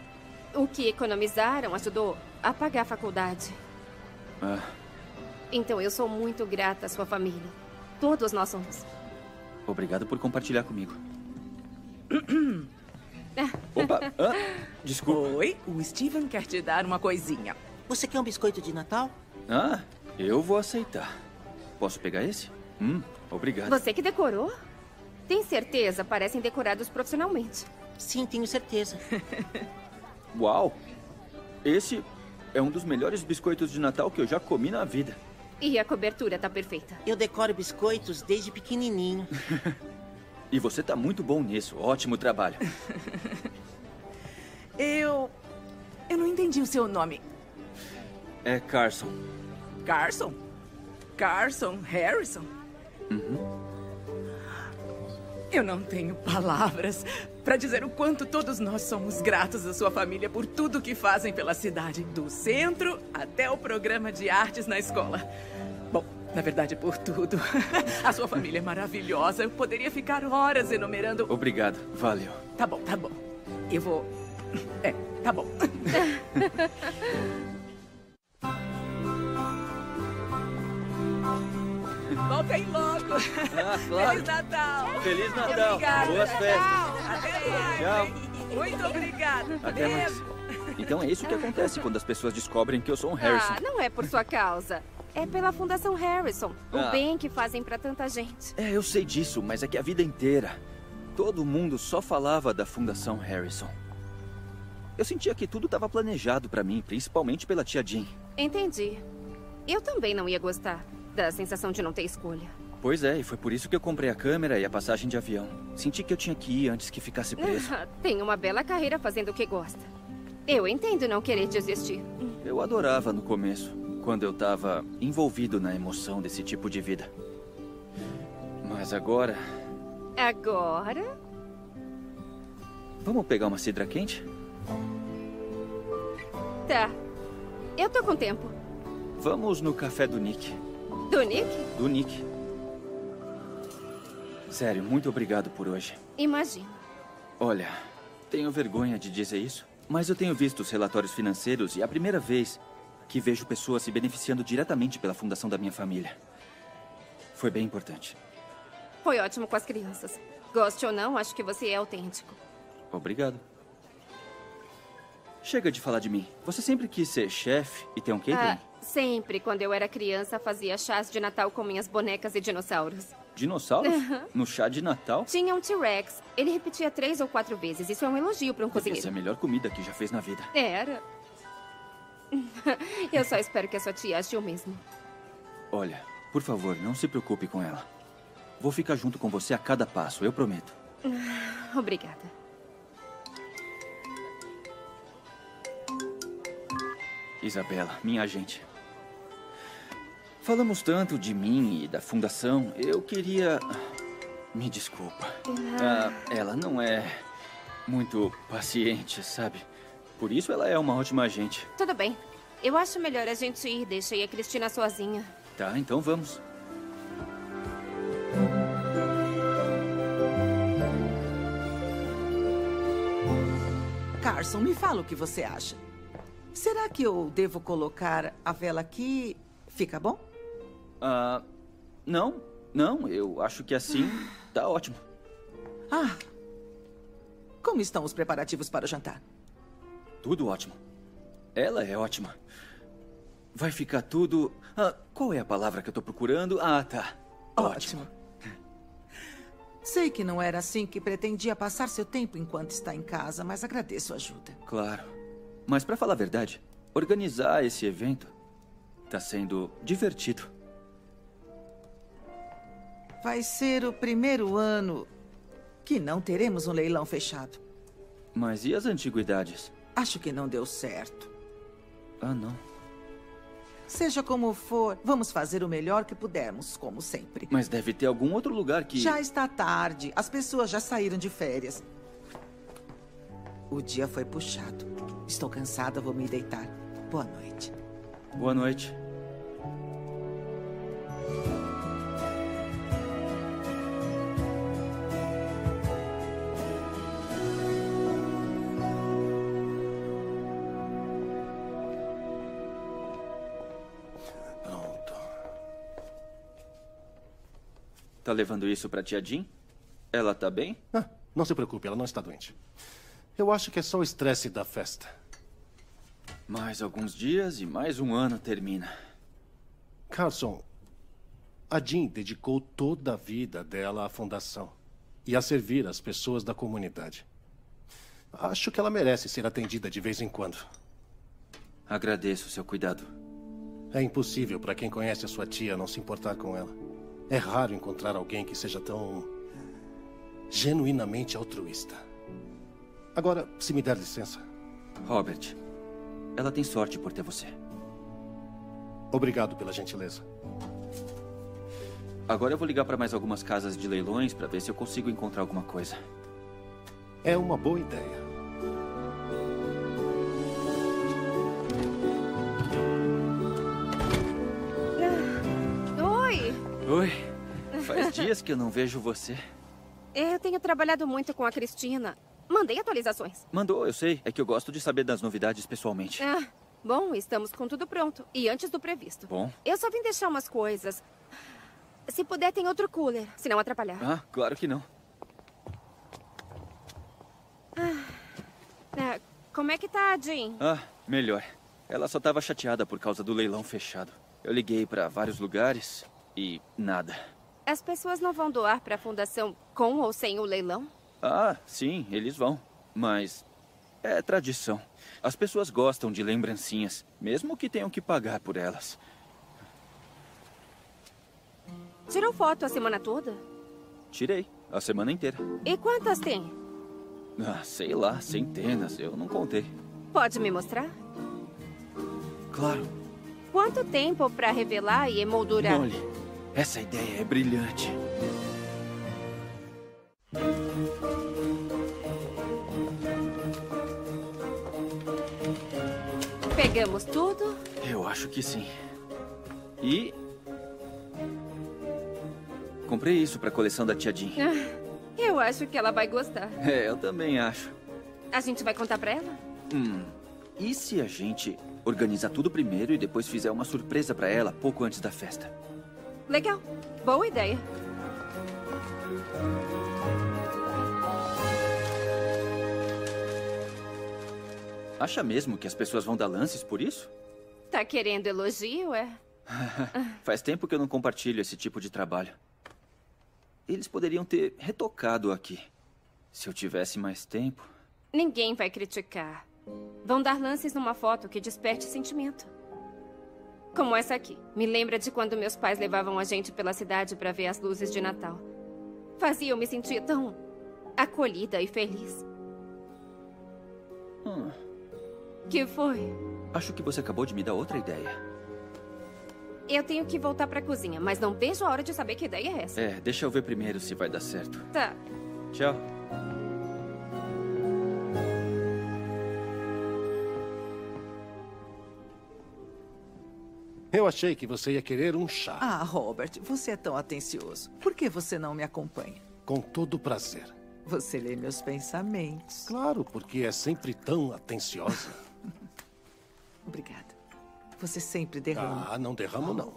O que economizaram ajudou a pagar a faculdade. Ah, Então eu sou muito grata à sua família. Todos nós somos. obrigado por compartilhar comigo. Opa, ah, desculpa. Oi, o Steven quer te dar uma coisinha. Você quer um biscoito de Natal? Ah, eu vou aceitar. Posso pegar esse? Hum, obrigado. Você que decorou? Tem certeza? Parecem decorados profissionalmente. Sim, tenho certeza. Uau! Esse é um dos melhores biscoitos de Natal que eu já comi na vida. E a cobertura tá perfeita. Eu decoro biscoitos desde pequenininho. E você tá muito bom nisso. Ótimo trabalho. Eu. Eu não entendi o seu nome. É Carson. Carson? Carson Harrison? Eu não tenho palavras para dizer o quanto todos nós somos gratos à sua família por tudo que fazem pela cidade, do centro até o programa de artes na escola. Bom, na verdade, por tudo. A sua família é maravilhosa. Eu poderia ficar horas enumerando. Obrigado. Valeu. Tá bom, tá bom. Eu vou. É, tá bom. Voltem logo. Ah, claro. Feliz Natal. Feliz Natal. Obrigada. Boas festas. Até mais. Tchau. hein? Muito obrigada. Até mais. Então é isso que acontece quando as pessoas descobrem que eu sou um Harrison. Ah, não é por sua causa. É pela Fundação Harrison. O Ah. bem que fazem pra tanta gente. É, eu sei disso, mas é que a vida inteira todo mundo só falava da Fundação Harrison. Eu sentia que tudo estava planejado pra mim, principalmente pela tia Jean. Entendi. Eu também não ia gostar da sensação de não ter escolha. Pois é, e foi por isso que eu comprei a câmera e a passagem de avião. Senti que eu tinha que ir antes que ficasse preso. Tem uma bela carreira fazendo o que gosta. Eu entendo não querer desistir. Eu adorava no começo, quando eu tava envolvido na emoção desse tipo de vida. Mas agora, Agora? vamos pegar uma cidra quente? Tá. Eu tô com tempo. Vamos no café do Nick. Do Nick? Do Nick. Sério, muito obrigado por hoje. Imagino. Olha, tenho vergonha de dizer isso, mas eu tenho visto os relatórios financeiros e é a primeira vez que vejo pessoas se beneficiando diretamente pela fundação da minha família. Foi bem importante. Foi ótimo com as crianças. Goste ou não, acho que você é autêntico. Obrigado. Chega de falar de mim. Você sempre quis ser chefe e ter um catering? Ah, sempre, quando eu era criança, fazia chás de Natal com minhas bonecas e dinossauros. Dinossauros? No chá de Natal? Tinha um T-Rex. Ele repetia três ou quatro vezes. Isso é um elogio para um Devia ser a cozinheiro. melhor comida que já fez na vida. Era. Eu só espero que a sua tia ache o mesmo. Olha, por favor, não se preocupe com ela. Vou ficar junto com você a cada passo, eu prometo. Ah, Obrigada. Isabela, minha agente. Falamos tanto de mim e da fundação, eu queria. Me desculpa. Ah, ela não é muito paciente, sabe? Por isso ela é uma ótima agente. Tudo bem. Eu acho melhor a gente ir. Deixei a Cristina sozinha. Tá, então vamos. Carson, me fala o que você acha. Será que eu devo colocar a vela aqui? Fica bom? Ah, não, não, eu acho que assim tá ótimo. Ah. Como estão os preparativos para o jantar? Tudo ótimo. Ela é ótima. Vai ficar tudo. Ah, qual é a palavra que eu tô procurando? Ah, tá. Ótimo. Sei que não era assim que pretendia passar seu tempo enquanto está em casa, mas agradeço a ajuda. Claro. Mas pra falar a verdade, organizar esse evento tá sendo divertido. Vai ser o primeiro ano que não teremos um leilão fechado. Mas e as antiguidades? Acho que não deu certo. Ah, não. Seja como for, vamos fazer o melhor que pudermos, como sempre. Mas deve ter algum outro lugar que. Já está tarde. As pessoas já saíram de férias. O dia foi puxado. Estou cansada, vou me deitar. Boa noite. Boa noite. Pronto. Tá levando isso pra tia Jean? Ela tá bem? Ah, não se preocupe, ela não está doente. Eu acho que é só o estresse da festa. Mais alguns dias e mais um ano termina. Carlson, a Jean dedicou toda a vida dela à fundação e a servir as pessoas da comunidade. Acho que ela merece ser atendida de vez em quando. Agradeço o seu cuidado. É impossível para quem conhece a sua tia não se importar com ela. É raro encontrar alguém que seja tão genuinamente altruísta. Agora, se me der licença. Robert, ela tem sorte por ter você. Obrigado pela gentileza. Agora eu vou ligar para mais algumas casas de leilões para ver se eu consigo encontrar alguma coisa. É uma boa ideia. Oi! Oi. Faz dias que eu não vejo você. Eu tenho trabalhado muito com a Cristina. Mandei atualizações. Mandou, eu sei. É que eu gosto de saber das novidades pessoalmente. Ah, bom, estamos com tudo pronto. E antes do previsto. Bom. Eu só vim deixar umas coisas. Se puder, tem outro cooler, se não atrapalhar. Ah, claro que não. Ah, como é que tá, Jean? Ah, melhor. Ela só estava chateada por causa do leilão fechado. Eu liguei para vários lugares e nada. As pessoas não vão doar para a fundação com ou sem o leilão? Ah, sim, eles vão. Mas é tradição. As pessoas gostam de lembrancinhas, mesmo que tenham que pagar por elas. Tirou foto a semana toda? Tirei, a semana inteira. E quantas tem? Ah, sei lá, centenas, eu não contei. Pode me mostrar? Claro. Quanto tempo para revelar e emoldurar? Molly, essa ideia é brilhante. Pegamos tudo? Eu acho que sim. E. Comprei isso para a coleção da tia Jean. Ah, eu acho que ela vai gostar. É, eu também acho. A gente vai contar para ela? Hum. E se a gente organizar tudo primeiro e depois fizer uma surpresa para ela pouco antes da festa? Legal. Boa ideia. Acha mesmo que as pessoas vão dar lances por isso? Tá querendo elogio, é? Faz tempo que eu não compartilho esse tipo de trabalho. Eles poderiam ter retocado aqui. Se eu tivesse mais tempo. Ninguém vai criticar. Vão dar lances numa foto que desperte sentimento. Como essa aqui. Me lembra de quando meus pais levavam a gente pela cidade para ver as luzes de Natal. Fazia eu me sentir tão acolhida e feliz. Hum, Que foi? acho que você acabou de me dar outra ideia. Eu tenho que voltar pra cozinha, mas não vejo a hora de saber que ideia é essa. É, deixa eu ver primeiro se vai dar certo. Tá. Tchau. Eu achei que você ia querer um chá. Ah, Robert, você é tão atencioso. Por que você não me acompanha? Com todo prazer. Você lê meus pensamentos. Claro, porque é sempre tão atenciosa. Obrigada. Você sempre derrama. Ah, não derramo, não.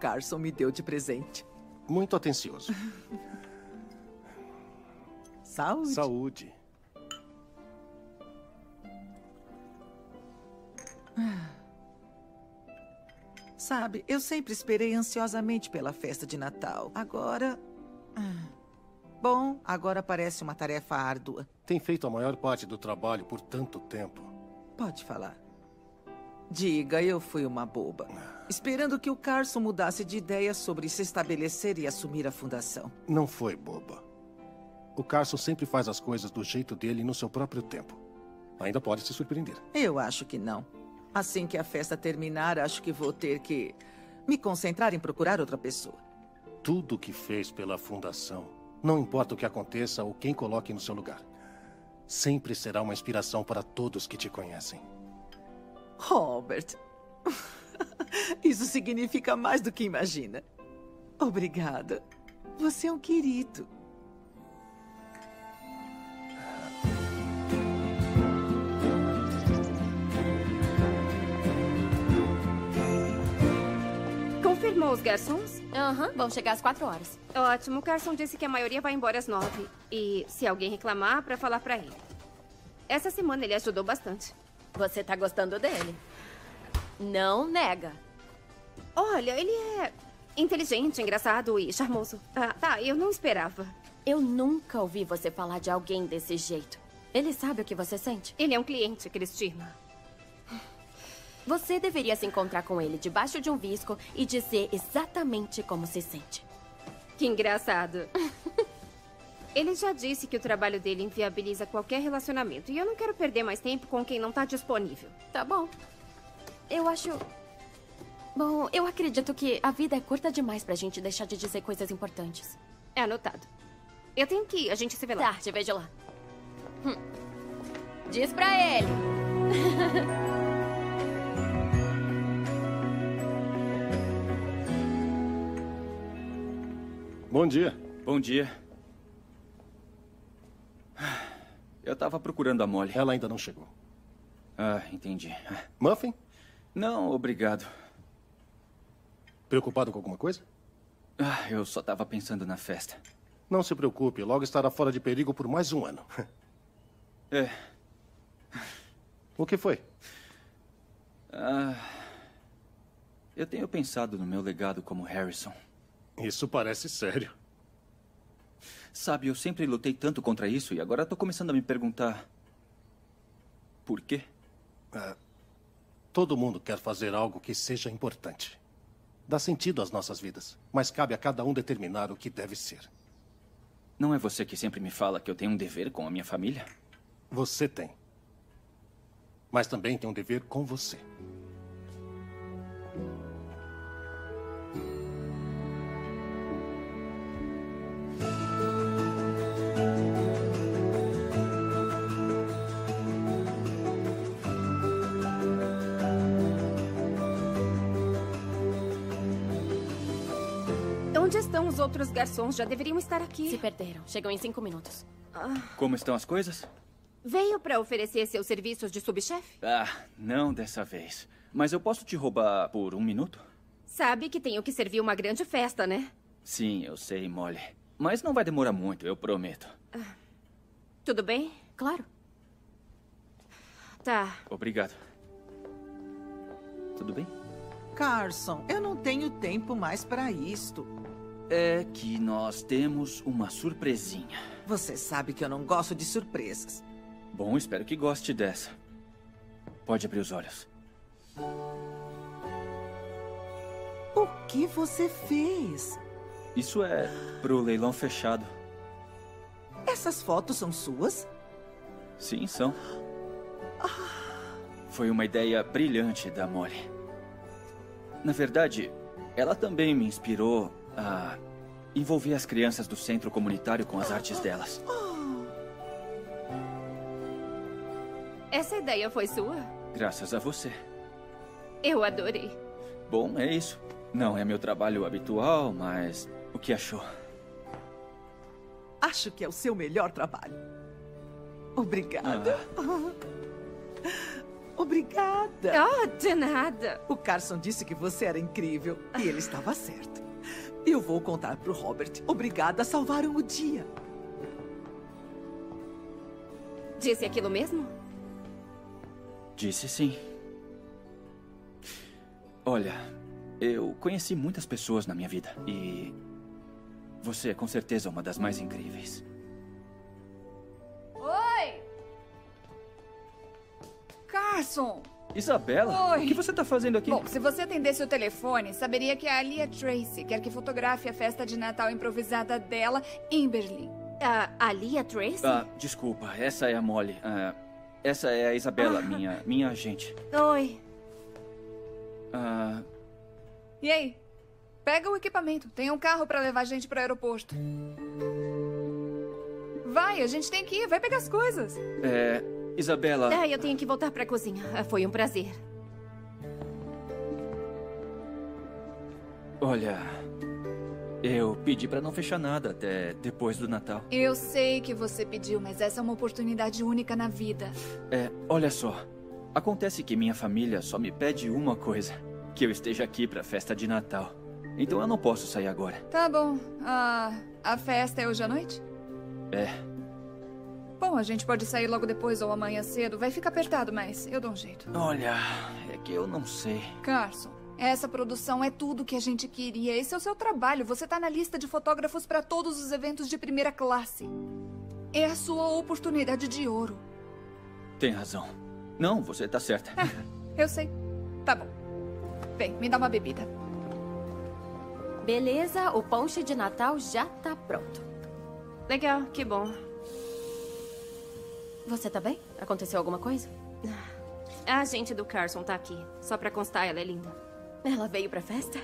Carson me deu de presente. Muito atencioso. Saúde. Saúde. Sabe, eu sempre esperei ansiosamente pela festa de Natal. Agora. Bom, agora parece uma tarefa árdua. Tem feito a maior parte do trabalho por tanto tempo. Pode falar. Diga, eu fui uma boba. Esperando que o Carson mudasse de ideia sobre se estabelecer e assumir a fundação. Não foi boba. O Carson sempre faz as coisas do jeito dele no seu próprio tempo. Ainda pode se surpreender. Eu acho que não. Assim que a festa terminar, acho que vou ter que me concentrar em procurar outra pessoa. Tudo que fez pela fundação, não importa o que aconteça ou quem coloque no seu lugar, sempre será uma inspiração para todos que te conhecem. Robert. Isso significa mais do que imagina. Obrigada. Você é um querido. Confirmou os garçons? Aham, vão chegar às quatro horas. Ótimo. O Carson disse que a maioria vai embora às nove. E se alguém reclamar, pra falar pra ele. Essa semana ele ajudou bastante. Você tá gostando dele? Não nega. Olha, ele é inteligente, engraçado e charmoso. Ah, tá, eu não esperava. Eu nunca ouvi você falar de alguém desse jeito. Ele sabe o que você sente? Ele é um cliente, Cristina. Você deveria se encontrar com ele debaixo de um visco e dizer exatamente como se sente. Que engraçado. Ele já disse que o trabalho dele inviabiliza qualquer relacionamento. E eu não quero perder mais tempo com quem não tá disponível. Tá bom. Eu acho. Bom, eu acredito que a vida é curta demais pra gente deixar de dizer coisas importantes. É anotado. Eu tenho que ir, a gente se vê lá. Tá, te vejo lá. Hum. Diz pra ele. Bom dia. Bom dia. Eu tava procurando a Molly. Ela ainda não chegou. Ah, entendi. Muffin? Não, obrigado. Preocupado com alguma coisa? Ah, eu só tava pensando na festa. Não se preocupe, logo estará fora de perigo por mais um ano. É. O que foi? Ah, eu tenho pensado no meu legado como Harrison. Isso parece sério. Sabe, eu sempre lutei tanto contra isso e agora tô começando a me perguntar. Por quê? É, todo mundo quer fazer algo que seja importante. Dá sentido às nossas vidas, mas cabe a cada um determinar o que deve ser. Não é você que sempre me fala que eu tenho um dever com a minha família? Você tem. Mas também tem um dever com você. Onde estão os outros garçons? Já deveriam estar aqui. Se perderam. Chegam em cinco minutos. Como estão as coisas? Veio para oferecer seus serviços de subchefe? Ah, não dessa vez. Mas eu posso te roubar por um minuto? Sabe que tenho que servir uma grande festa, né? Sim, eu sei, Molly. Mas não vai demorar muito, eu prometo. Tudo bem? Claro. Tá. Obrigado. Tudo bem? Carson, eu não tenho tempo mais para isto. É que nós temos uma surpresinha. Você sabe que eu não gosto de surpresas. Bom, espero que goste dessa. Pode abrir os olhos. O que você fez? Isso é pro leilão fechado. Essas fotos são suas? Sim, são. Foi uma ideia brilhante da Molly. Na verdade, ela também me inspirou a envolver as crianças do centro comunitário com as artes delas. Essa ideia foi sua? Graças a você. Eu adorei. Bom, é isso. Não é meu trabalho habitual, mas o que achou? Acho que é o seu melhor trabalho. Obrigada. Obrigada. Oh, de nada. O Carson disse que você era incrível e ele estava certo. Eu vou contar pro Robert. Obrigada, salvaram o dia. Disse aquilo mesmo? Disse sim. Olha, eu conheci muitas pessoas na minha vida e você é com certeza uma das mais incríveis. Oi! Carson! Isabela, Oi. o que você está fazendo aqui? Bom, se você atendesse o telefone, saberia que a Alia Tracy quer que fotografe a festa de Natal improvisada dela em Berlim. A Alia Tracy? Ah, desculpa, essa é a Molly. Ah, essa é a Isabela, minha, minha agente. Oi. Ah, E aí? Pega o equipamento. Tem um carro pra levar a gente pro aeroporto. Vai, a gente tem que ir. Vai pegar as coisas. é, Isabela. Ah, eu tenho que voltar pra cozinha. Ah, Foi um prazer. Olha, eu pedi pra não fechar nada até depois do Natal. Eu sei que você pediu, mas essa é uma oportunidade única na vida. É, olha só. Acontece que minha família só me pede uma coisa: que eu esteja aqui pra festa de Natal. Então eu não posso sair agora. Tá bom. Ah, a festa é hoje à noite? É, Bom, a gente pode sair logo depois ou amanhã cedo. Vai ficar apertado, mas eu dou um jeito. olha, é que eu não sei. Carson, essa produção é tudo que a gente queria. Esse é o seu trabalho. Você tá na lista de fotógrafos para todos os eventos de primeira classe. É a sua oportunidade de ouro. Tem razão. Não, você tá certa. Eu sei. Tá bom. Vem, me dá uma bebida. Beleza, o ponche de Natal já tá pronto. Legal, que bom. Você tá bem? Aconteceu alguma coisa? A agente do Carson tá aqui. Só pra constar, ela é linda. Ela veio pra festa?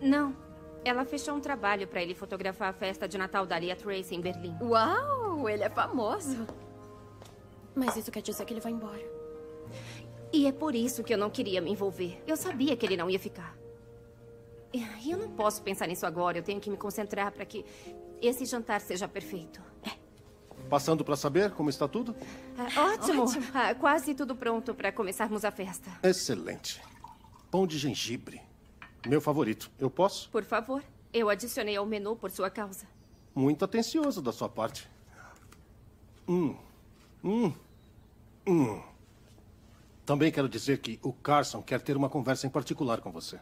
Não. Ela fechou um trabalho pra ele fotografar a festa de Natal da Alia Tracy em Berlim. Uau, ele é famoso. Mas isso quer dizer que ele vai embora. E é por isso que eu não queria me envolver. Eu sabia que ele não ia ficar. E eu não posso pensar nisso agora. Eu tenho que me concentrar para que esse jantar seja perfeito. Passando para saber como está tudo? Ah, ótimo. Ah, quase tudo pronto para começarmos a festa. Excelente. Pão de gengibre. Meu favorito. Eu posso? Por favor. Eu adicionei ao menu por sua causa. Muito atencioso da sua parte. Hum. Hum. Hum. Também quero dizer que o Carson quer ter uma conversa em particular com você.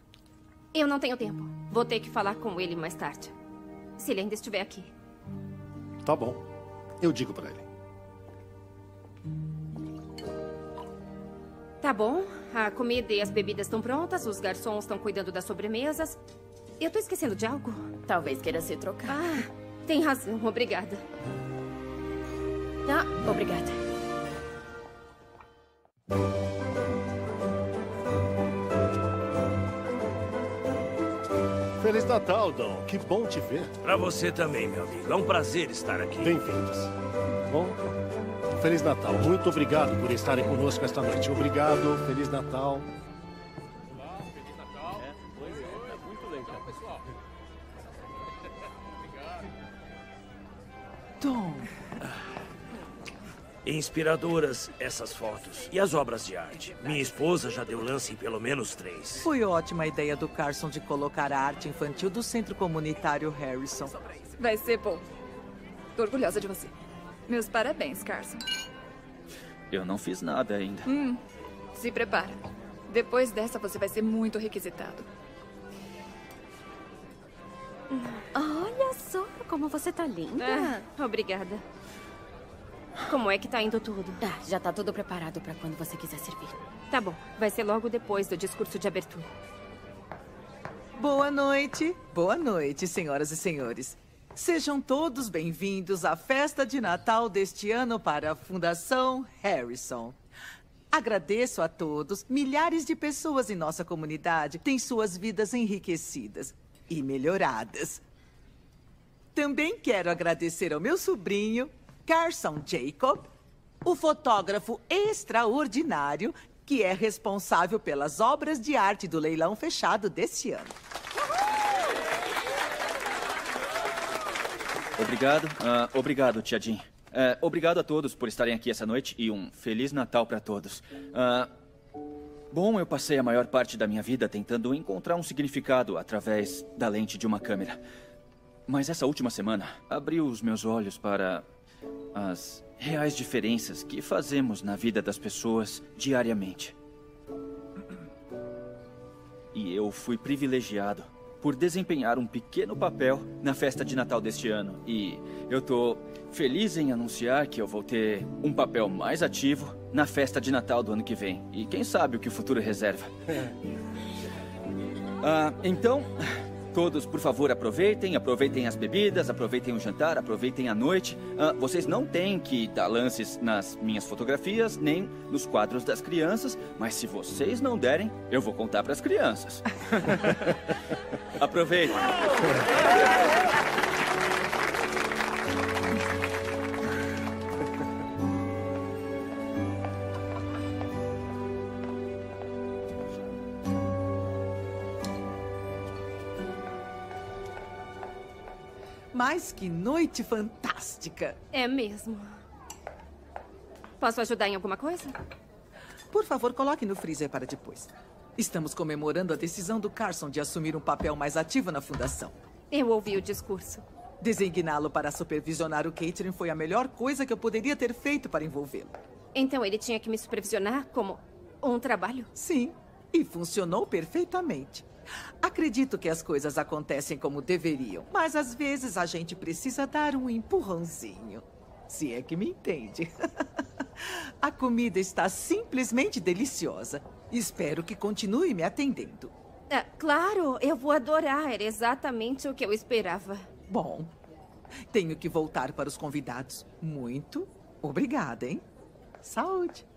Eu não tenho tempo. Vou ter que falar com ele mais tarde. Se ele ainda estiver aqui. Tá bom. Eu digo para ele. Tá bom. A comida e as bebidas estão prontas. Os garçons estão cuidando das sobremesas. Eu tô esquecendo de algo? Talvez queira se trocar. Ah, tem razão. Obrigada. Ah, obrigada. Feliz Natal, Dom. Que bom te ver. Pra você também, meu amigo. É um prazer estar aqui. Bem-vindos. Bom, Feliz Natal. Muito obrigado por estarem conosco esta noite. Obrigado. Feliz Natal. Inspiradoras essas fotos. E as obras de arte? Minha esposa já deu lance em pelo menos três. foi ótima a ideia do Carson de colocar a arte infantil do Centro Comunitário Harrison. Vai ser bom. Tô orgulhosa de você. Meus parabéns, Carson. Eu não fiz nada ainda. Hum, se prepara. Depois dessa, você vai ser muito requisitado. Olha só como você tá linda. Ah, obrigada. Como é que tá indo tudo? Ah, já tá tudo preparado pra quando você quiser servir. Tá bom. Vai ser logo depois do discurso de abertura. Boa noite. Boa noite, senhoras e senhores. Sejam todos bem-vindos à festa de Natal deste ano para a Fundação Harrison. Agradeço a todos. Milhares de pessoas em nossa comunidade têm suas vidas enriquecidas e melhoradas. Também quero agradecer ao meu sobrinho, Carson Jacob, o fotógrafo extraordinário que é responsável pelas obras de arte do leilão fechado deste ano. Obrigado. Ah, obrigado, Tia Jean. É, obrigado a todos por estarem aqui essa noite e um Feliz Natal para todos. Ah, bom, eu passei a maior parte da minha vida tentando encontrar um significado através da lente de uma câmera. Mas essa última semana abriu os meus olhos para as reais diferenças que fazemos na vida das pessoas diariamente. E eu fui privilegiado por desempenhar um pequeno papel na festa de Natal deste ano. E eu tô feliz em anunciar que eu vou ter um papel mais ativo na festa de Natal do ano que vem. E quem sabe o que o futuro reserva. Ah, então, todos, por favor, aproveitem, aproveitem as bebidas, aproveitem o jantar, aproveitem a noite. Ah, vocês não têm que dar lances nas minhas fotografias, nem nos quadros das crianças, mas se vocês não derem, eu vou contar para as crianças. aproveitem. Mas que noite fantástica! É mesmo. Posso ajudar em alguma coisa? Por favor, coloque no freezer para depois. Estamos comemorando a decisão do Carson de assumir um papel mais ativo na fundação. Eu ouvi o discurso. Designá-lo para supervisionar o catering foi a melhor coisa que eu poderia ter feito para envolvê-lo. Então ele tinha que me supervisionar como um trabalho? Sim, e funcionou perfeitamente. Acredito que as coisas acontecem como deveriam, mas às vezes a gente precisa dar um empurrãozinho. Se é que me entende. a comida está simplesmente deliciosa. Espero que continue me atendendo. Ah, claro, eu vou adorar. Era exatamente o que eu esperava. Bom, tenho que voltar para os convidados. Muito obrigada, hein? Saúde.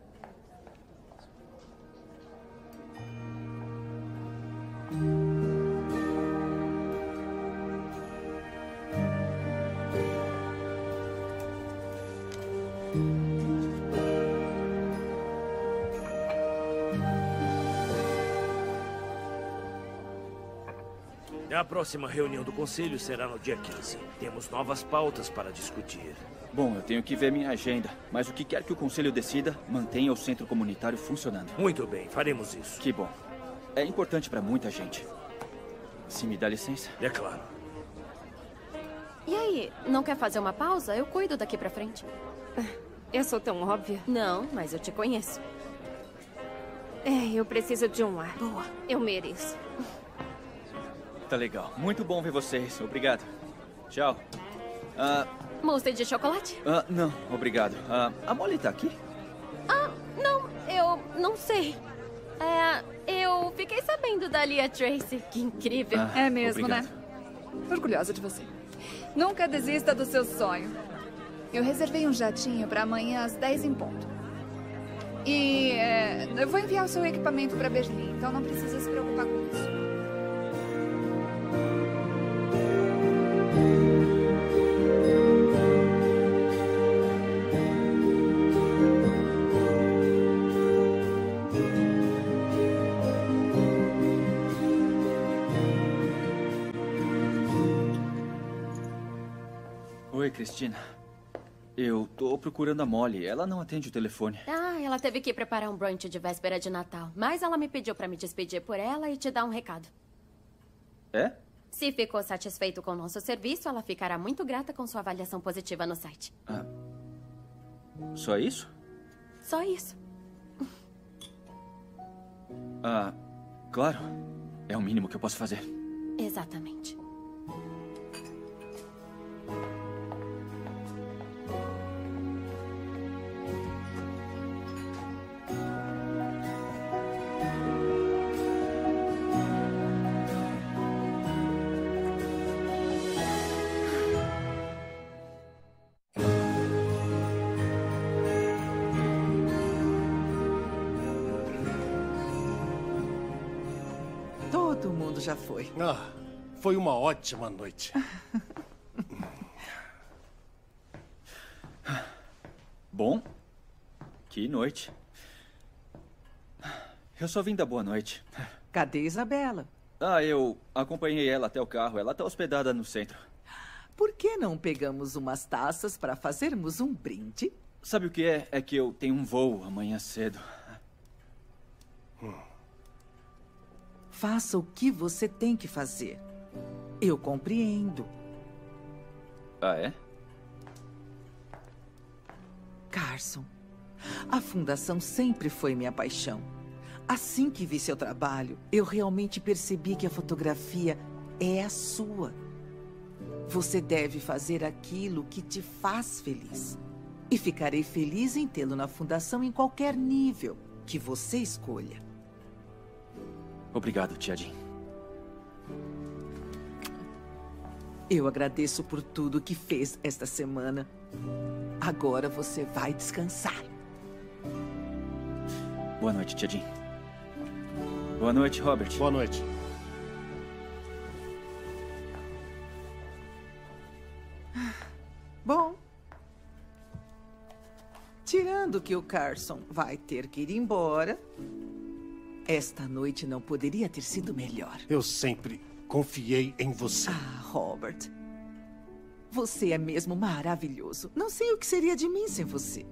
A próxima reunião do conselho será no dia 15. Temos novas pautas para discutir. Bom, eu tenho que ver minha agenda, mas o que quer que o conselho decida, mantenha o centro comunitário funcionando. Muito bem, faremos isso. Que bom. É importante para muita gente. Se me dá licença. É claro. E aí, não quer fazer uma pausa? Eu cuido daqui pra frente. Eu sou tão óbvia. Não, mas eu te conheço. É, eu preciso de um ar. Boa. Eu mereço. Tá legal. Muito bom ver vocês. Obrigado. Tchau. Ah, Mousse de chocolate? ah, não, obrigado. Ah, a Molly tá aqui? Ah, não, eu não sei. É, eu fiquei sabendo da Lia Tracy. Que incrível. Ah, É mesmo, obrigado. né? Orgulhosa de você. Nunca desista do seu sonho. Eu reservei um jatinho para amanhã às 10 em ponto. E é, eu vou enviar o seu equipamento para Berlim, então não precisa se preocupar com isso. Cristina. Eu tô procurando a Molly. Ela não atende o telefone. Ah, ela teve que preparar um brunch de véspera de Natal. Mas ela me pediu para me despedir por ela e te dar um recado. É? Se ficou satisfeito com o nosso serviço, ela ficará muito grata com sua avaliação positiva no site. Só isso? Só isso. Ah, claro. É o mínimo que eu posso fazer. Exatamente. Já foi. Ah, foi uma ótima noite. Bom, que noite. Eu só vim dar boa noite. Cadê Isabela? Ah, eu acompanhei ela até o carro. Ela tá hospedada no centro. Por que não pegamos umas taças para fazermos um brinde? Sabe o que é? É que eu tenho um voo amanhã cedo. Faça o que você tem que fazer. Eu compreendo. Ah, é? Carson, a fundação sempre foi minha paixão. Assim que vi seu trabalho, eu realmente percebi que a fotografia é a sua. Você deve fazer aquilo que te faz feliz. E ficarei feliz em tê-lo na fundação em qualquer nível que você escolha. Obrigado, Tia Jean. Eu agradeço por tudo que fez esta semana. Agora você vai descansar. Boa noite, Tia Jean. Boa noite, Robert. Boa noite. Bom. Tirando que o Carson vai ter que ir embora, esta noite não poderia ter sido melhor. Eu sempre confiei em você. Ah, Robert. Você é mesmo maravilhoso. Não sei o que seria de mim sem você.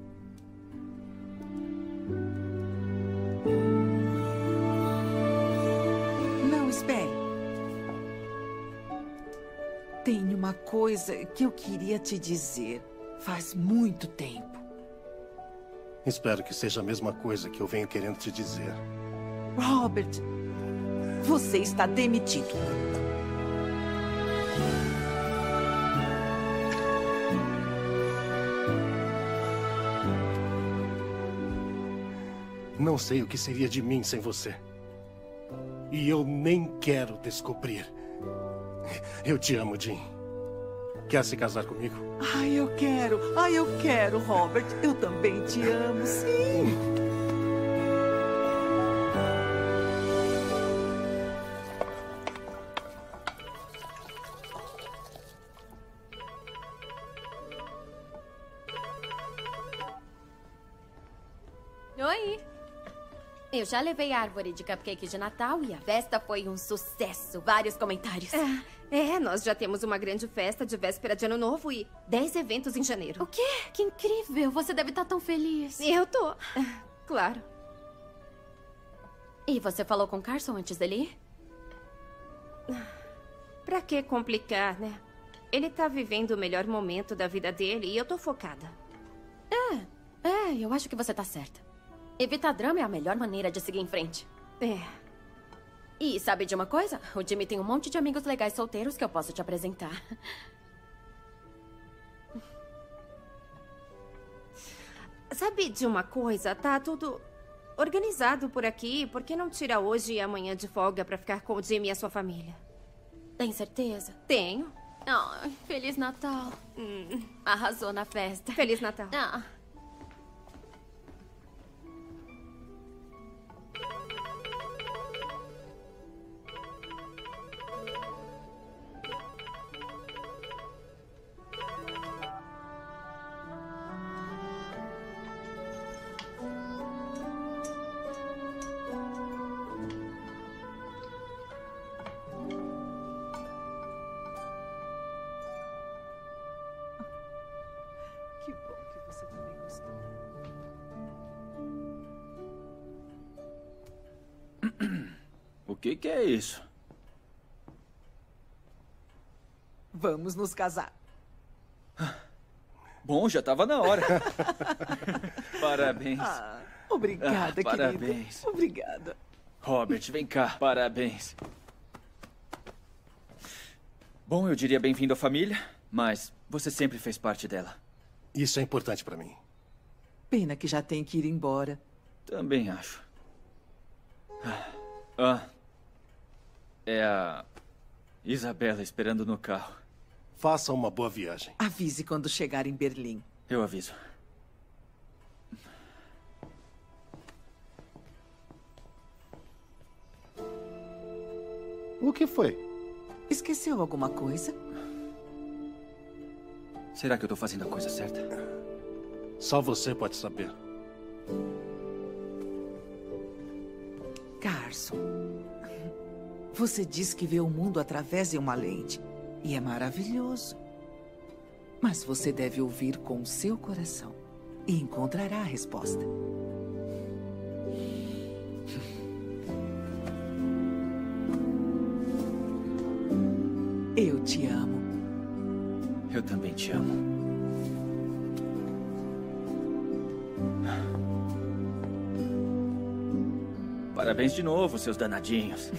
Não, espere. Tem uma coisa que eu queria te dizer faz muito tempo. Espero que seja a mesma coisa que eu venho querendo te dizer. Robert, você está demitido. Não sei o que seria de mim sem você. E eu nem quero descobrir. Eu te amo, Jim. Quer se casar comigo? Ai, eu quero. Ai, eu quero, Robert. Eu também te amo, sim. Já levei a árvore de cupcake de Natal e a festa foi um sucesso. Vários comentários. É, é, nós já temos uma grande festa de véspera de Ano Novo e 10 eventos em janeiro. O quê? Que incrível. Você deve estar tão feliz. Eu tô. Claro. E você falou com Carson antes dele ir? Pra que complicar, né? Ele tá vivendo o melhor momento da vida dele e eu tô focada. É, é, eu acho que você tá certa. Evitar drama é a melhor maneira de seguir em frente. É. E sabe de uma coisa? O Jimmy tem um monte de amigos legais solteiros que eu posso te apresentar. Sabe de uma coisa? Tá tudo organizado por aqui. Por que não tira hoje e amanhã de folga pra ficar com o Jimmy e a sua família? Tem certeza? Tenho. Oh, Feliz Natal. Hum. Arrasou na festa. Feliz Natal. Ah. É isso? Vamos nos casar. Bom, já estava na hora. Parabéns. Ah, obrigada, Ah, parabéns. querida. Obrigada. Robert, vem cá. Parabéns. Bom, eu diria bem-vindo à família, mas você sempre fez parte dela. Isso é importante pra mim. Pena que já tem que ir embora. Também acho. Ah, Ah. É a Isabela esperando no carro. Faça uma boa viagem. Avise quando chegar em Berlim. Eu aviso. O que foi? Esqueceu alguma coisa? Será que eu tô fazendo a coisa certa? Só você pode saber. Carson, você diz que vê o mundo através de uma lente. E é maravilhoso. Mas você deve ouvir com o seu coração. E encontrará a resposta. Parabéns de novo, seus danadinhos.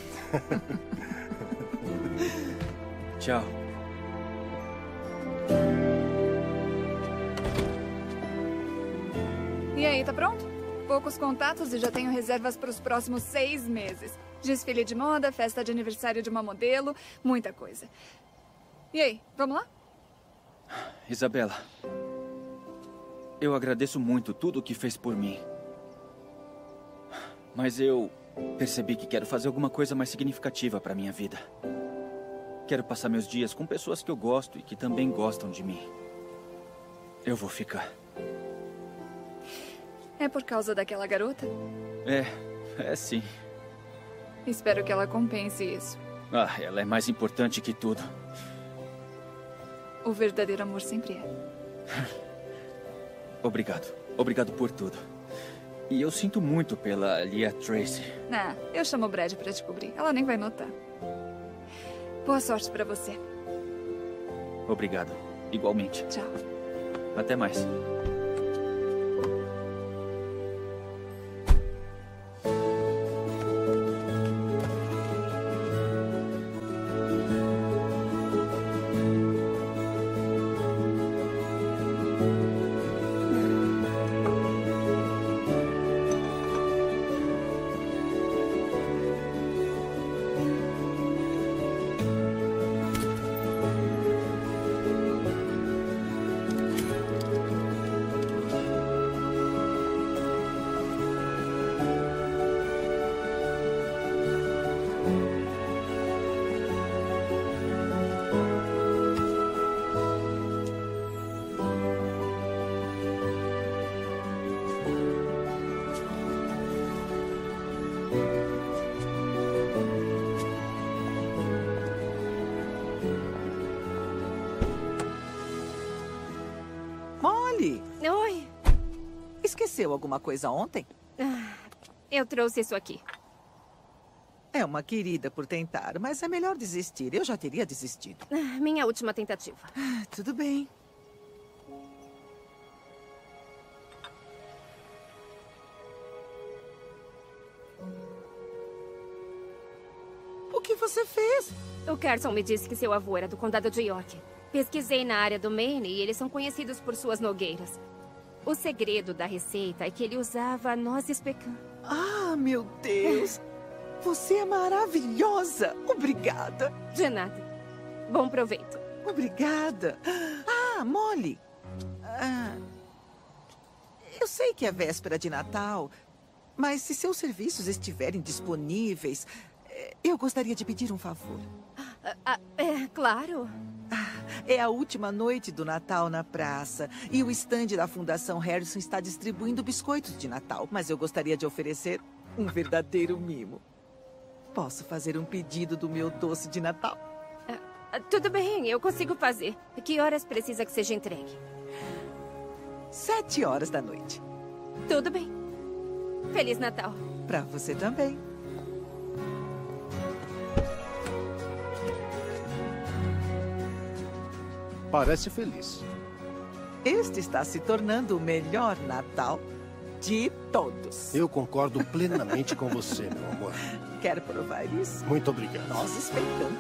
Tchau. E aí, tá pronto? Poucos contatos e já tenho reservas para os próximos seis meses. Desfile de moda, festa de aniversário de uma modelo, muita coisa. E aí, vamos lá? Isabela, eu agradeço muito tudo o que fez por mim. Mas eu percebi que quero fazer alguma coisa mais significativa para minha vida. Quero passar meus dias com pessoas que eu gosto e que também gostam de mim. Eu vou ficar. É por causa daquela garota? É, é sim. Espero que ela compense isso. Ah, ela é mais importante que tudo. O verdadeiro amor sempre é. Obrigado. Obrigado por tudo. E eu sinto muito pela Lia Tracy. Ah, eu chamo o Brad pra te cobrir. Ela nem vai notar. Boa sorte pra você. Obrigado. Igualmente. Tchau. Até mais. Aconteceu alguma coisa ontem? Ah, eu trouxe isso aqui. É uma querida por tentar, mas é melhor desistir. Eu já teria desistido. Ah, minha última tentativa. Ah, tudo bem. O que você fez? O Carson me disse que seu avô era do condado de York. Pesquisei na área do Maine e eles são conhecidos por suas nogueiras. O segredo da receita é que ele usava nozes pecan. Ah, meu Deus! Você é maravilhosa! Obrigada! De nada. Bom proveito. Obrigada. Ah, Molly. Ah, eu sei que é véspera de Natal, mas se seus serviços estiverem disponíveis, eh, eu gostaria de pedir um favor. Ah, é, claro. É a última noite do Natal na praça e o estande da Fundação Harrison está distribuindo biscoitos de Natal, mas eu gostaria de oferecer um verdadeiro mimo. Posso fazer um pedido do meu doce de Natal? Ah, Tudo bem, eu consigo fazer. Que horas precisa que seja entregue? Sete horas da noite. Tudo bem. Feliz Natal. Pra você também. Parece feliz. Este está se tornando o melhor Natal de todos. Eu concordo plenamente com você, meu amor. Quer provar isso? Muito obrigado. Nós esperamos.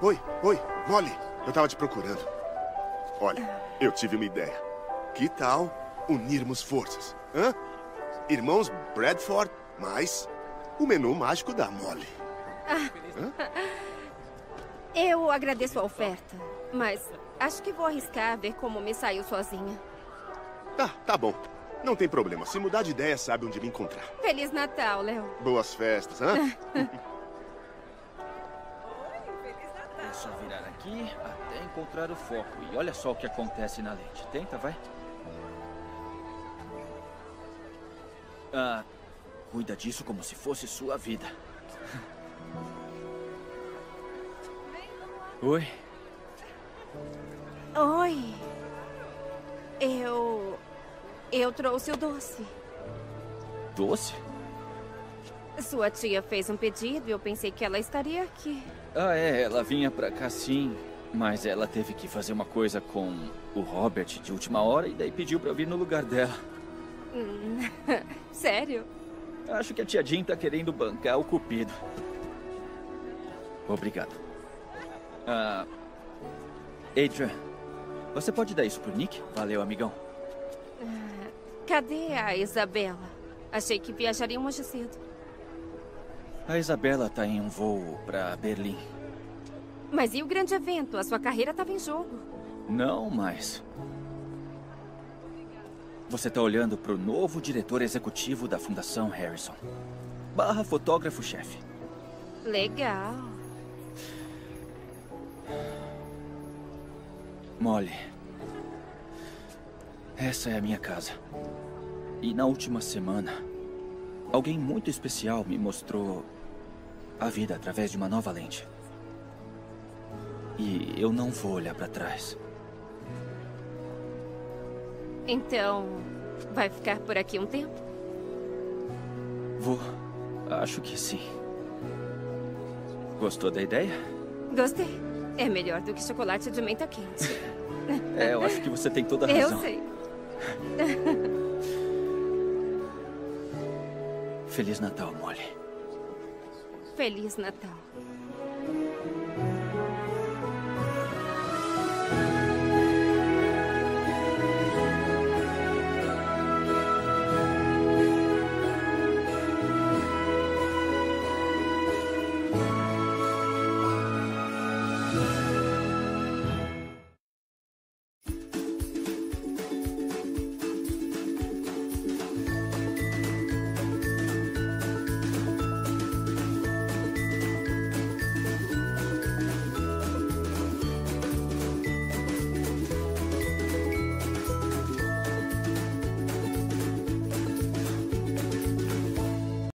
Oi, oi, Molly. Eu tava te procurando. Olha, eu tive uma ideia. Que tal unirmos forças? Hã? Irmãos Bradford, mais o menu mágico da Molly. Eu agradeço a oferta, mas acho que vou arriscar ver como me saiu sozinha. Tá, tá bom. Não tem problema. Se mudar de ideia, sabe onde me encontrar. Feliz Natal, Léo. Boas festas, hã? só virar aqui até encontrar o foco. E olha só o que acontece na lente. Tenta, vai. Ah, cuida disso como se fosse sua vida. Oi. Oi. Eu. Eu trouxe o doce. Doce? Sua tia fez um pedido e eu pensei que ela estaria aqui. Ah, é. Ela vinha pra cá sim. Mas ela teve que fazer uma coisa com o Robert de última hora e daí pediu pra eu vir no lugar dela. Hum, Sério? Acho que a tia Jean tá querendo bancar o cupido. Obrigado. Ah. Adrian, você pode dar isso pro Nick? Valeu, amigão. Cadê a Isabela? Achei que viajariam hoje cedo. A Isabela tá em um voo pra Berlim. Mas e o grande evento? A sua carreira estava em jogo. Não, mas. Você tá olhando pro novo diretor executivo da Fundação Harrison. Barra fotógrafo-chefe. Legal. Molly. Essa é a minha casa. E na última semana, alguém muito especial me mostrou a vida através de uma nova lente. E eu não vou olhar pra trás. Então, vai ficar por aqui um tempo? Vou. Acho que sim. Gostou da ideia? Gostei. É melhor do que chocolate de menta quente. É, eu acho que você tem toda a razão. Eu sei. Feliz Natal, Molly. Feliz Natal.